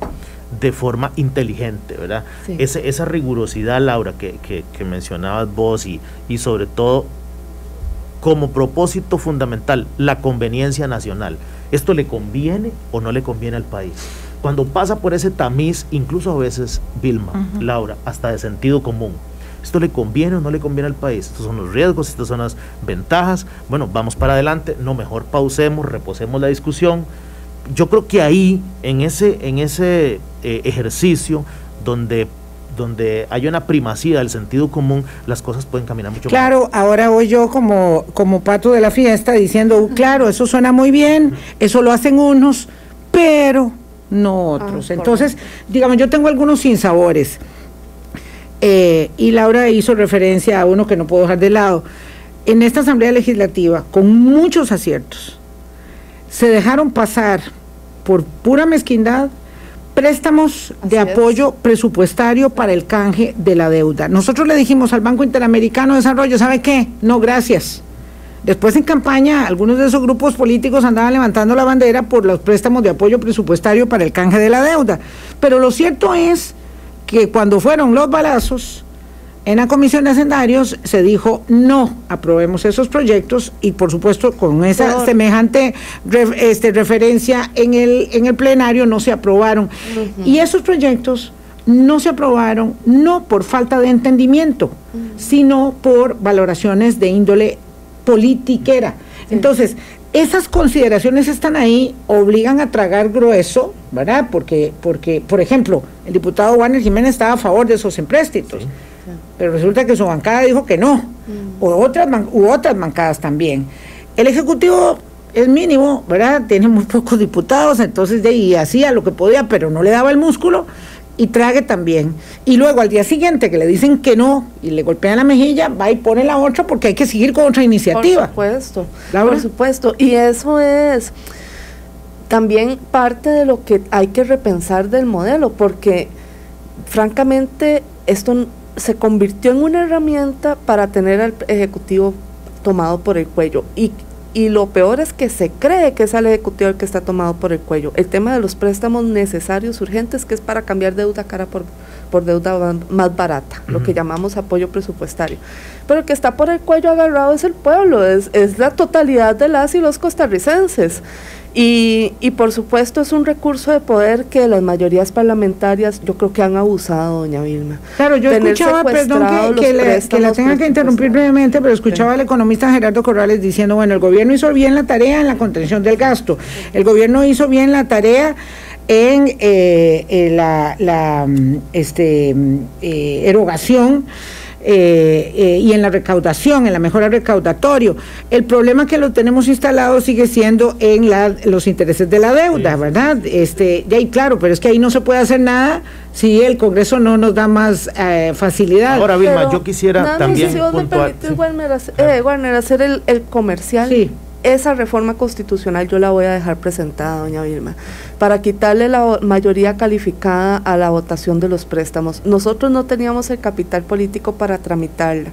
de forma inteligente, ¿verdad? esa rigurosidad, Laura, que, que, mencionabas vos y, y sobre todo como propósito fundamental la conveniencia nacional. ¿Esto le conviene o no le conviene al país? Cuando pasa por ese tamiz, incluso a veces, Vilma, Laura, hasta de sentido común, ¿esto le conviene o no le conviene al país? Estos son los riesgos, estas son las ventajas. Bueno, vamos para adelante, no, mejor pausemos, reposemos la discusión. Yo creo que ahí, en ese, en ese eh, ejercicio, donde donde hay una primacía del sentido común, las cosas pueden caminar mucho claro, Claro, ahora voy yo como, como pato de la fiesta diciendo, claro, eso suena muy bien, eso lo hacen unos, pero no otros. Ah, Entonces, digamos, yo tengo algunos sinsabores. Eh, y Laura hizo referencia a uno que no puedo dejar de lado. En esta Asamblea Legislativa, con muchos aciertos, se dejaron pasar por pura mezquindad préstamos de apoyo presupuestario para el canje de la deuda. Nosotros le dijimos al Banco Interamericano de Desarrollo, ¿sabe qué? No, gracias. Después en campaña, algunos de esos grupos políticos andaban levantando la bandera por los préstamos de apoyo presupuestario para el canje de la deuda. Pero lo cierto es que cuando fueron los balazos, en la comisión de hacendarios se dijo no aprobemos esos proyectos y por supuesto con esa semejante este, referencia en el, en el plenario no se aprobaron. Y esos proyectos no se aprobaron no por falta de entendimiento, sino por valoraciones de índole politiquera. Entonces, esas consideraciones están ahí, obligan a tragar grueso, ¿verdad? Porque, porque por ejemplo, el diputado Warner Jiménez estaba a favor de esos empréstitos pero resulta que su bancada dijo que no, mm. o otras, u otras bancadas también. El Ejecutivo es mínimo, ¿verdad? Tiene muy pocos diputados, entonces de ahí hacía lo que podía, pero no le daba el músculo y trague también. Y luego al día siguiente que le dicen que no y le golpean la mejilla, va y pone la otra porque hay que seguir con otra iniciativa. Por supuesto, por supuesto. Y eso es también parte de lo que hay que repensar del modelo, porque francamente esto se convirtió en una herramienta para tener al Ejecutivo tomado por el cuello. Y y lo peor es que se cree que es el ejecutivo el que está tomado por el cuello. El tema de los préstamos necesarios, urgentes, que es para cambiar deuda cara por, por deuda más barata, lo que llamamos apoyo presupuestario. Pero el que está por el cuello agarrado es el pueblo, es, es la totalidad de las y los costarricenses. Y, y, por supuesto es un recurso de poder que las mayorías parlamentarias yo creo que han abusado, doña Vilma. Claro, yo escuchaba, perdón que, la tenga que interrumpir brevemente, pero escuchaba al economista Gerardo Corrales diciendo, bueno, el gobierno hizo bien la tarea en la contención del gasto, el gobierno hizo bien la tarea en eh, la, la, mm, este, mm, eh, erogación eh, eh, y en la recaudación, en la mejora recaudatorio. El problema que lo tenemos instalado sigue siendo en la, los intereses de la deuda, ¿verdad? Este, y claro, pero es que ahí no se puede hacer nada si el Congreso no nos da más eh, facilidad. Ahora, Vilma, yo quisiera también. Si vos me permites, Warner, hacer el, el comercial. Sí esa reforma constitucional yo la voy a dejar presentada, doña Vilma, para quitarle la mayoría calificada a la votación de los préstamos. Nosotros no teníamos el capital político para tramitarla,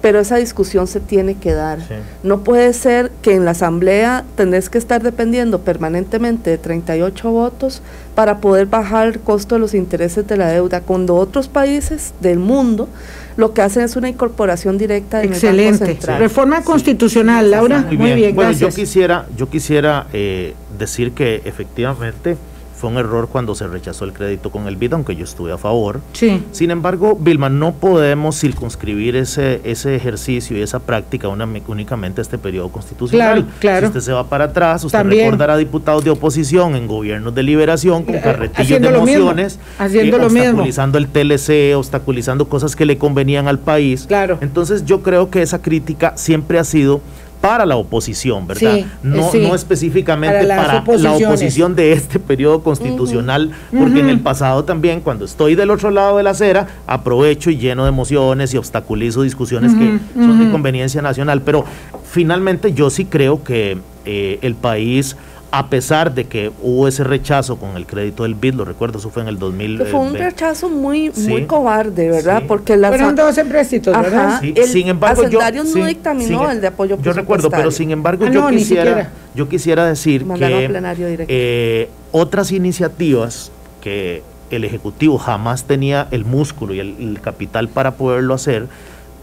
pero esa discusión se tiene que dar. No puede ser que en la Asamblea tenés que estar dependiendo permanentemente de 38 votos para poder bajar el costo de los intereses de la deuda, cuando otros países del mundo lo que hacen es una incorporación directa de Excelente. Reforma constitucional, Laura. Muy bien, bueno, yo quisiera, yo quisiera eh, decir que efectivamente fue un error cuando se rechazó el crédito con el BID, aunque yo estuve a favor. Sí. Sin embargo, Vilma, no podemos circunscribir ese, ese ejercicio y esa práctica una, únicamente a este periodo constitucional. Claro, claro. Si usted se va para atrás, usted recordará diputados de oposición en gobiernos de liberación con eh, carretillos de mociones, haciendo lo obstaculizando el TLC, obstaculizando cosas que le convenían al país. Claro. Entonces yo creo que esa crítica siempre ha sido para la oposición, ¿verdad? no, no específicamente para, la oposición de este periodo constitucional, porque en el pasado también, cuando estoy del otro lado de la acera, aprovecho y lleno de emociones y obstaculizo discusiones que son de conveniencia nacional. Pero finalmente yo sí creo que eh, el país a pesar de que hubo ese rechazo con el crédito del BID, lo recuerdo, eso fue en el 2000. Fue un rechazo muy muy cobarde, ¿verdad? Porque las fueron dos empréstitos, ¿verdad? El sin embargo, yo, no dictaminó el de apoyo Yo recuerdo, pero sin embargo ah, yo quisiera yo quisiera decir que eh, otras iniciativas que el ejecutivo jamás tenía el músculo y el, capital para poderlo hacer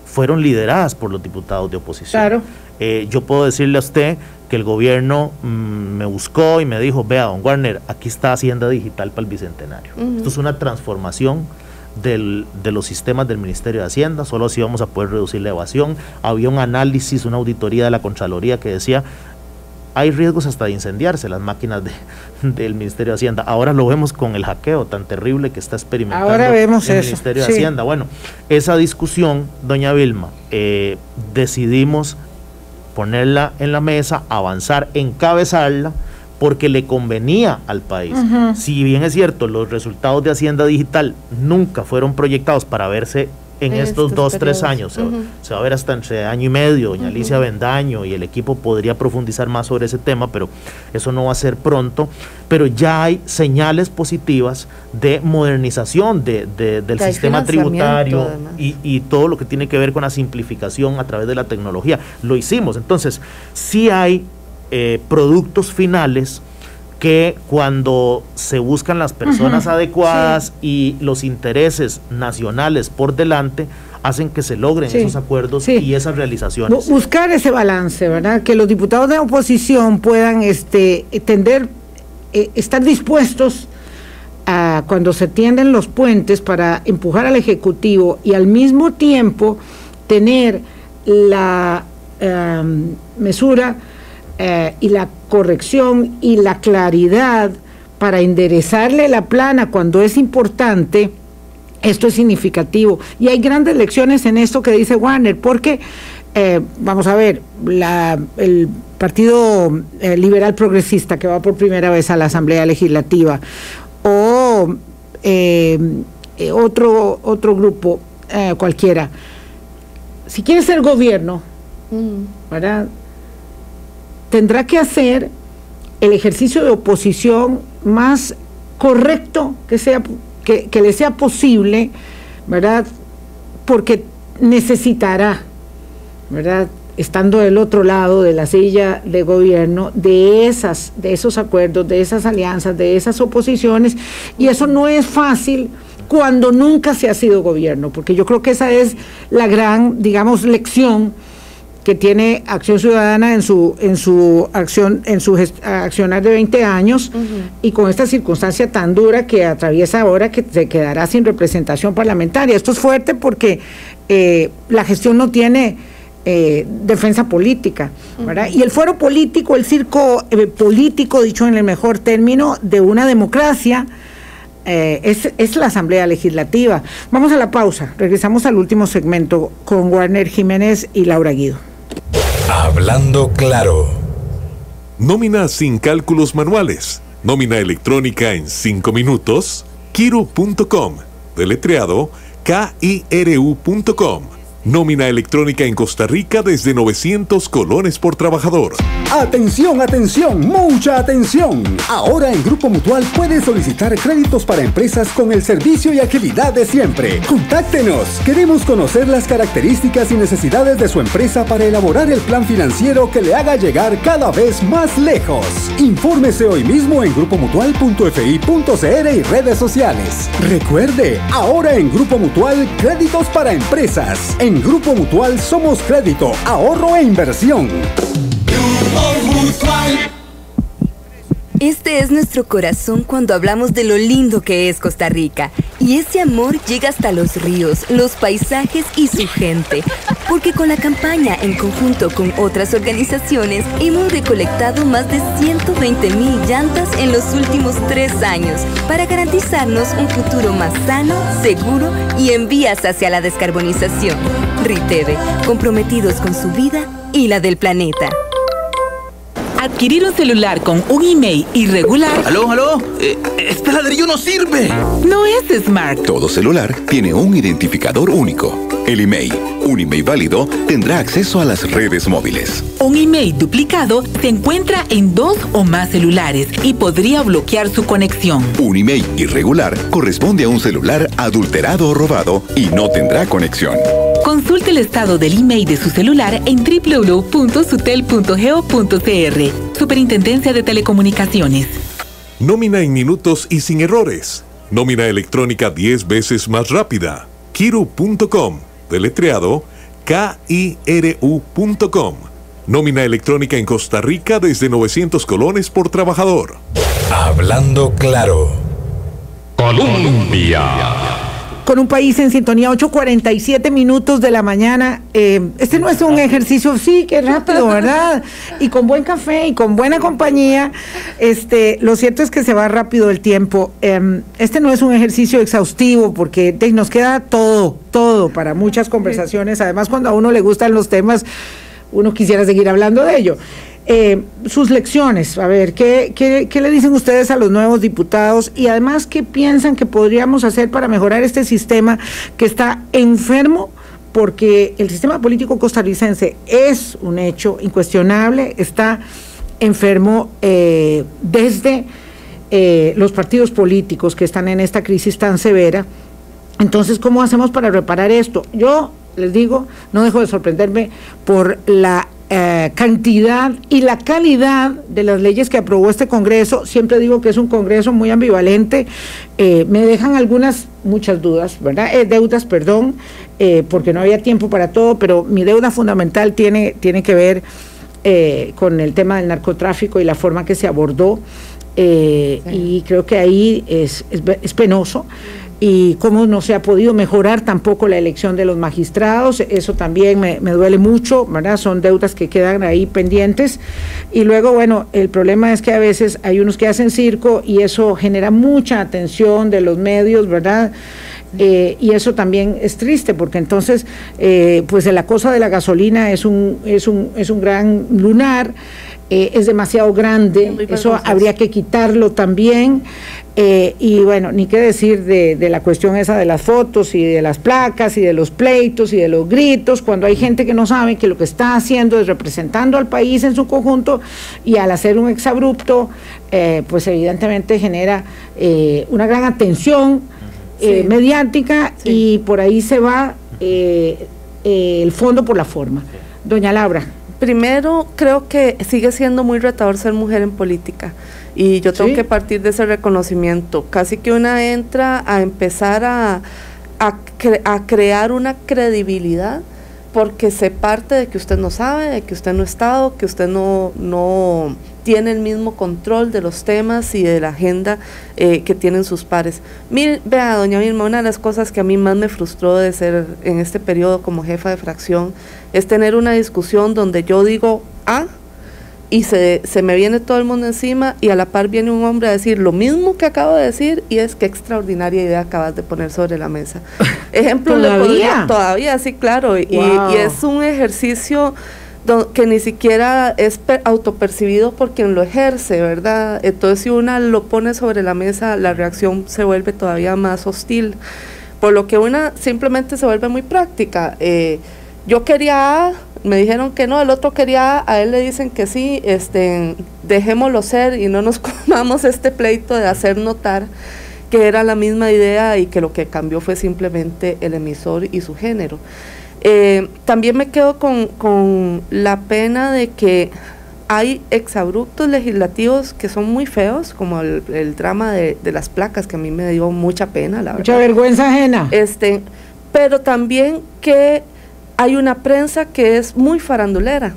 fueron lideradas por los diputados de oposición. Claro. Eh, yo puedo decirle a usted que el gobierno mm, me buscó y me dijo, vea, don Warner, aquí está Hacienda Digital para el Bicentenario. Esto es una transformación del, de los sistemas del Ministerio de Hacienda, solo así vamos a poder reducir la evasión. Había un análisis, una auditoría de la Contraloría que decía, hay riesgos hasta de incendiarse las máquinas del Ministerio de Hacienda. Ahora lo vemos con el hackeo tan terrible que está experimentando Ahora vemos el Ministerio de Hacienda. Bueno, esa discusión, doña Vilma, eh, decidimos ponerla en la mesa, avanzar, encabezarla, porque le convenía al país. Si bien es cierto, los resultados de Hacienda Digital nunca fueron proyectados para verse en, estos, dos, tres años. Se, va a ver hasta entre año y medio. Doña Alicia Bendaño y el equipo podría profundizar más sobre ese tema, pero eso no va a ser pronto. Pero ya hay señales positivas de modernización de, del sistema tributario y, y, todo lo que tiene que ver con la simplificación a través de la tecnología. Lo hicimos. Entonces, sí hay eh, productos finales que cuando se buscan las personas adecuadas y los intereses nacionales por delante, hacen que se logren esos acuerdos y esas realizaciones. Buscar ese balance, ¿verdad? Que los diputados de oposición puedan este, tender, eh, estar dispuestos a cuando se tienden los puentes para empujar al Ejecutivo y al mismo tiempo tener la em, mesura eh, y la corrección y la claridad para enderezarle la plana cuando es importante, esto es significativo. Y hay grandes lecciones en esto que dice Warner, porque, eh, vamos a ver, la, el Partido eh, Liberal Progresista que va por primera vez a la Asamblea Legislativa, o otro, otro grupo cualquiera, si quiere ser gobierno, mm. ¿verdad? Tendrá que hacer el ejercicio de oposición más correcto que, sea, que, le sea posible, ¿verdad? Porque necesitará, ¿verdad? estando del otro lado de la silla de gobierno, de esas, de esos acuerdos, de esas alianzas, de esas oposiciones, y eso no es fácil cuando nunca se ha sido gobierno, porque yo creo que esa es la gran, digamos, lección que tiene Acción Ciudadana en su en su acción en su accionar de 20 años y con esta circunstancia tan dura que atraviesa ahora que se quedará sin representación parlamentaria. Esto es fuerte porque eh, la gestión no tiene eh, defensa política, ¿verdad? Y el fuero político, el circo eh, político, dicho en el mejor término, de una democracia, es, es, la Asamblea Legislativa. Vamos a la pausa, regresamos al último segmento con Warner Jiménez y Laura Guido. Hablando claro. Nómina sin cálculos manuales. Nómina electrónica en 5 minutos. Kiru.com. Deletreado K-I-R-U.com Nómina electrónica en Costa Rica desde 900 colones por trabajador. Atención, atención, mucha atención. Ahora en Grupo Mutual puedes solicitar créditos para empresas con el servicio y agilidad de siempre. Contáctenos. Queremos conocer las características y necesidades de su empresa para elaborar el plan financiero que le haga llegar cada vez más lejos. Infórmese hoy mismo en grupomutual.fi.cr y redes sociales. Recuerde, ahora en Grupo Mutual, créditos para empresas. En Grupo Mutual somos crédito, ahorro e inversión. Este es nuestro corazón cuando hablamos de lo lindo que es Costa Rica. Y ese amor llega hasta los ríos, los paisajes y su gente. Porque con la campaña, en conjunto con otras organizaciones, hemos recolectado más de 120 mil llantas en los últimos tres años para garantizarnos un futuro más sano, seguro y en vías hacia la descarbonización. Riteve, comprometidos con su vida y la del planeta. Adquirir un celular con un email irregular. ¿Aló, aló? Eh, este ladrillo no sirve. No es smart. Todo celular tiene un identificador único. El email. Un email válido tendrá acceso a las redes móviles. Un email duplicado se encuentra en dos o más celulares y podría bloquear su conexión. Un email irregular corresponde a un celular adulterado o robado y no tendrá conexión. Consulte el estado del email de su celular en www.sutel.go.cr. Superintendencia de Telecomunicaciones. Nómina en minutos y sin errores. Nómina electrónica 10 veces más rápida. Kiru.com. Deletreado K-I-R-U.com. Nómina electrónica en Costa Rica desde 900 colones por trabajador. Hablando claro. Colombia con un país en sintonía, 8.47 minutos de la mañana. Eh, este no es un ejercicio, sí, que rápido, ¿verdad? Y con buen café y con buena compañía. Este, lo cierto es que se va rápido el tiempo. Em, este no es un ejercicio exhaustivo porque nos queda todo, todo para muchas conversaciones. Además, cuando a uno le gustan los temas, uno quisiera seguir hablando de ello. Eh, sus lecciones, a ver, ¿qué, ¿qué, le dicen ustedes a los nuevos diputados? Y además, ¿qué piensan que podríamos hacer para mejorar este sistema que está enfermo? Porque el sistema político costarricense es un hecho incuestionable, está enfermo eh, desde eh, los partidos políticos que están en esta crisis tan severa. Entonces, ¿cómo hacemos para reparar esto? Yo les digo, no dejo de sorprenderme por la eh, cantidad y la calidad de las leyes que aprobó este Congreso. Siempre digo que es un Congreso muy ambivalente. Eh, me dejan algunas, muchas dudas, ¿verdad? Eh, deudas, perdón, porque no había tiempo para todo, pero mi deuda fundamental tiene, tiene que ver con el tema del narcotráfico y la forma que se abordó. Y creo que ahí es, es penoso y cómo no se ha podido mejorar tampoco la elección de los magistrados, eso también me, duele mucho, ¿verdad? Son deudas que quedan ahí pendientes. Y luego, bueno, el problema es que a veces hay unos que hacen circo y eso genera mucha atención de los medios, ¿verdad? Eh, y eso también es triste porque entonces eh, pues la cosa de la gasolina es un, es un, es un gran lunar eh, es demasiado grande, eso habría que quitarlo también. Eh, y bueno, ni qué decir de, de, la cuestión esa de las fotos y de las placas y de los pleitos y de los gritos, cuando hay gente que no sabe que lo que está haciendo es representando al país en su conjunto y al hacer un exabrupto, eh, pues evidentemente genera una gran atención mediática y por ahí se va el fondo por la forma. Doña Laura. Primero, creo que sigue siendo muy retador ser mujer en política. Y yo tengo que partir de ese reconocimiento. Casi que una entra a empezar a, a crear una credibilidad porque se parte de que usted no sabe, de que usted no ha estado, que usted no, no tiene el mismo control de los temas y de la agenda eh, que tienen sus pares. Mire, vea, doña Vilma, una de las cosas que a mí más me frustró de ser en este periodo como jefa de fracción es tener una discusión donde yo digo A y se, se, me viene todo el mundo encima y a la par viene un hombre a decir lo mismo que acabo de decir y es que extraordinaria idea acabas de poner sobre la mesa. Ejemplo, ¿Todavía? todavía, sí, claro, y, y, es un ejercicio que ni siquiera es autopercibido por quien lo ejerce, ¿verdad? Entonces si una lo pone sobre la mesa, la reacción se vuelve todavía más hostil, por lo que una simplemente se vuelve muy práctica. Eh, yo quería A, me dijeron que no, el otro quería A, él le dicen que sí, este, dejémoslo ser y no nos comamos este pleito de hacer notar que era la misma idea y que lo que cambió fue simplemente el emisor y su género. Eh, también me quedo con, la pena de que hay exabruptos legislativos que son muy feos, como el, drama de, las placas, que a mí me dio mucha pena, la Mucha vergüenza ajena. Este, pero también que hay una prensa que es muy farandulera.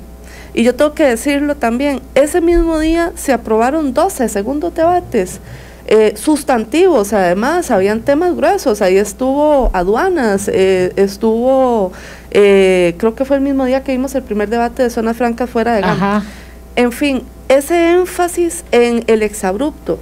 Y yo tengo que decirlo también, ese mismo día se aprobaron 12 segundos debates. Eh, sustantivos, además, habían temas gruesos, ahí estuvo aduanas, eh, estuvo, eh, creo que fue el mismo día que vimos el primer debate de zonas francas fuera de gama. En fin, ese énfasis en el exabrupto,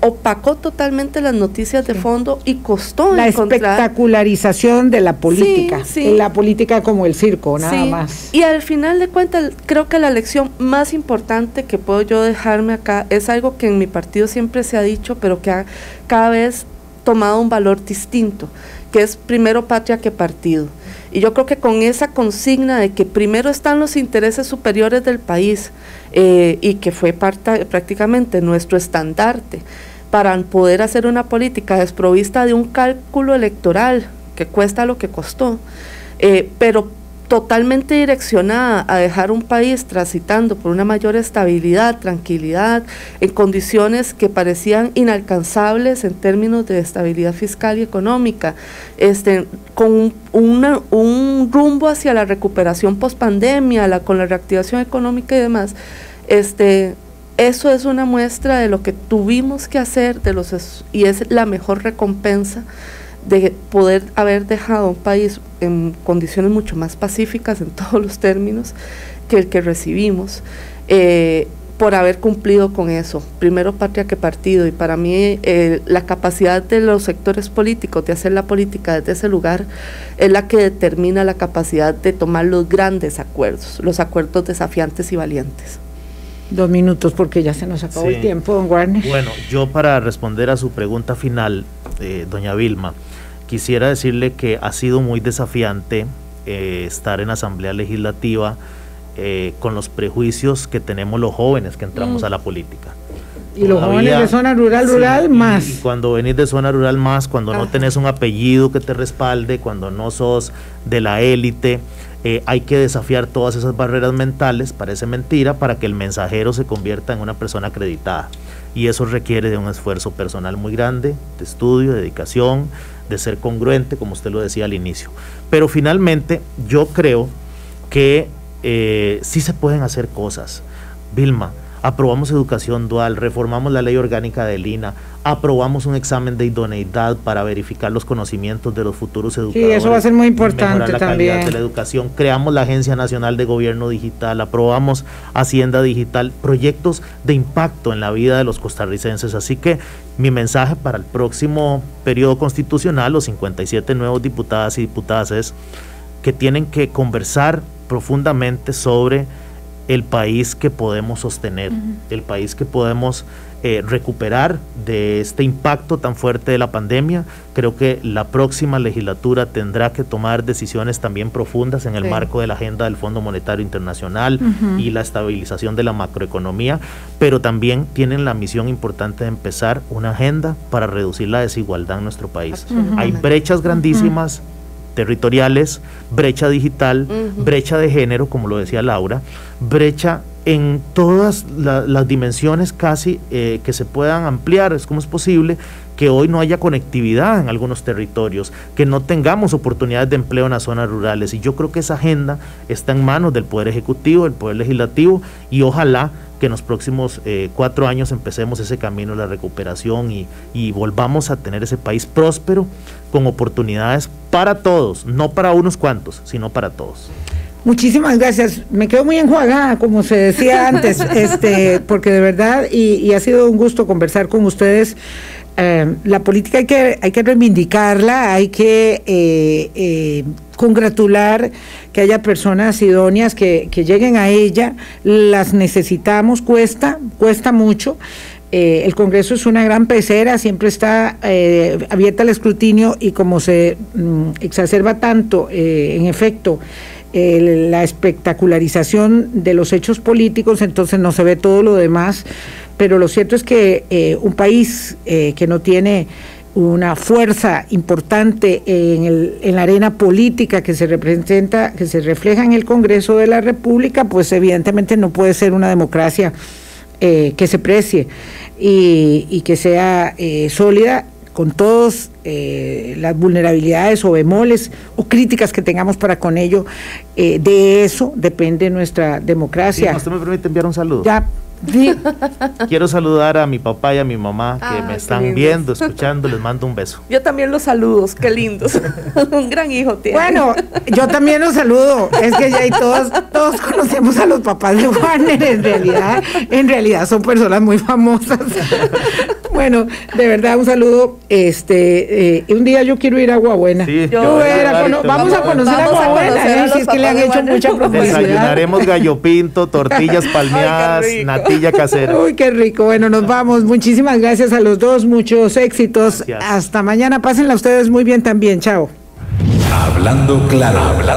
opacó totalmente las noticias de fondo y costó la espectacularización de la política, la política como el circo, nada más. Y al final de cuentas, creo que la lección más importante que puedo yo dejarme acá es algo que en mi partido siempre se ha dicho, pero que ha cada vez tomado un valor distinto, que es primero patria que partido. Y yo creo que con esa consigna de que primero están los intereses superiores del país eh, y que fue parte, prácticamente nuestro estandarte para poder hacer una política desprovista de un cálculo electoral que cuesta lo que costó, eh, pero totalmente direccionada a dejar un país transitando por una mayor estabilidad, tranquilidad, en condiciones que parecían inalcanzables en términos de estabilidad fiscal y económica, este, con un rumbo hacia la recuperación post pandemia, con la reactivación económica y demás, este, eso es una muestra de lo que tuvimos que hacer de los y es la mejor recompensa de poder haber dejado un país en condiciones mucho más pacíficas en todos los términos que el que recibimos, eh, por haber cumplido con eso, primero patria que partido, y para mí eh, la capacidad de los sectores políticos de hacer la política desde ese lugar es la que determina la capacidad de tomar los grandes acuerdos, los acuerdos desafiantes y valientes. Dos minutos porque ya se nos acabó el tiempo, don Warner. Bueno, yo para responder a su pregunta final, eh, doña Vilma, quisiera decirle que ha sido muy desafiante eh, estar en Asamblea Legislativa eh, con los prejuicios que tenemos los jóvenes que entramos mm. a la política. Y los jóvenes de zona rural, rural, más. Y, cuando venís de zona rural, más, cuando no tenés un apellido que te respalde, cuando no sos de la élite, eh, hay que desafiar todas esas barreras mentales, parece mentira, para que el mensajero se convierta en una persona acreditada. Y eso requiere de un esfuerzo personal muy grande, de estudio, de dedicación, de ser congruente, como usted lo decía al inicio. Pero finalmente yo creo que eh, sí se pueden hacer cosas. Vilma, aprobamos educación dual, reformamos la ley orgánica del INA, aprobamos un examen de idoneidad para verificar los conocimientos de los futuros educadores. Sí, eso va a ser muy importante la también. Calidad de la educación, creamos la Agencia Nacional de Gobierno Digital, aprobamos Hacienda Digital, proyectos de impacto en la vida de los costarricenses. Así que mi mensaje para el próximo periodo constitucional, los 57 nuevos diputadas y diputadas, es que tienen que conversar profundamente sobre el país que podemos sostener, el país que podemos eh, recuperar de este impacto tan fuerte de la pandemia. Creo que la próxima legislatura tendrá que tomar decisiones también profundas en el marco de la agenda del Fondo Monetario Internacional y la estabilización de la macroeconomía, pero también tienen la misión importante de empezar una agenda para reducir la desigualdad en nuestro país. Hay brechas grandísimas territoriales, brecha digital, brecha de género, como lo decía Laura, brecha en todas las dimensiones casi eh, que se puedan ampliar. Es como es posible que hoy no haya conectividad en algunos territorios, que no tengamos oportunidades de empleo en las zonas rurales. Y yo creo que esa agenda está en manos del Poder Ejecutivo, del Poder Legislativo, y ojalá que en los próximos eh, cuatro años empecemos ese camino de la recuperación y, y volvamos a tener ese país próspero con oportunidades para todos, no para unos cuantos, sino para todos. Muchísimas gracias. Me quedo muy enjuagada, como se decía antes, este, porque de verdad, y, ha sido un gusto conversar con ustedes. Eh, la política hay que, hay que reivindicarla, hay que eh, eh, congratular que haya personas idóneas que, que, lleguen a ella. Las necesitamos, cuesta, cuesta mucho. el Congreso es una gran pecera, siempre está abierta al escrutinio y como se mm, exacerba tanto, en efecto, la espectacularización de los hechos políticos, entonces no se ve todo lo demás, pero lo cierto es que eh, un país eh, que no tiene una fuerza importante en, el, en, la arena política que se representa, que se refleja en el Congreso de la República, pues evidentemente no puede ser una democracia eh, que se precie y, y que sea sólida con todas eh, las vulnerabilidades o bemoles o críticas que tengamos para con ello, eh, de eso depende nuestra democracia. ¿Usted me permite enviar un saludo? Ya, Quiero saludar a mi papá y a mi mamá que me están viendo, escuchando, les mando un beso. Yo también los saludo, qué lindos. un gran hijo tiene. Bueno, yo también los saludo. Es que ya hay todos, todos conocemos a los papás de Warner, en realidad, en realidad son personas muy famosas. bueno, de verdad, un saludo. Este, eh, un día yo quiero ir a Agua Buena. vamos, a conocer a Agua Buena, ¿eh? si es que le han hecho mucha publicidad. Desayunaremos gallo pinto, tortillas palmeadas, casera. Uy, qué rico. Bueno, nos vamos. Muchísimas gracias a los dos. Muchos éxitos. Hasta mañana. Pásenla ustedes muy bien también. Chao. Hablando claro. Hablando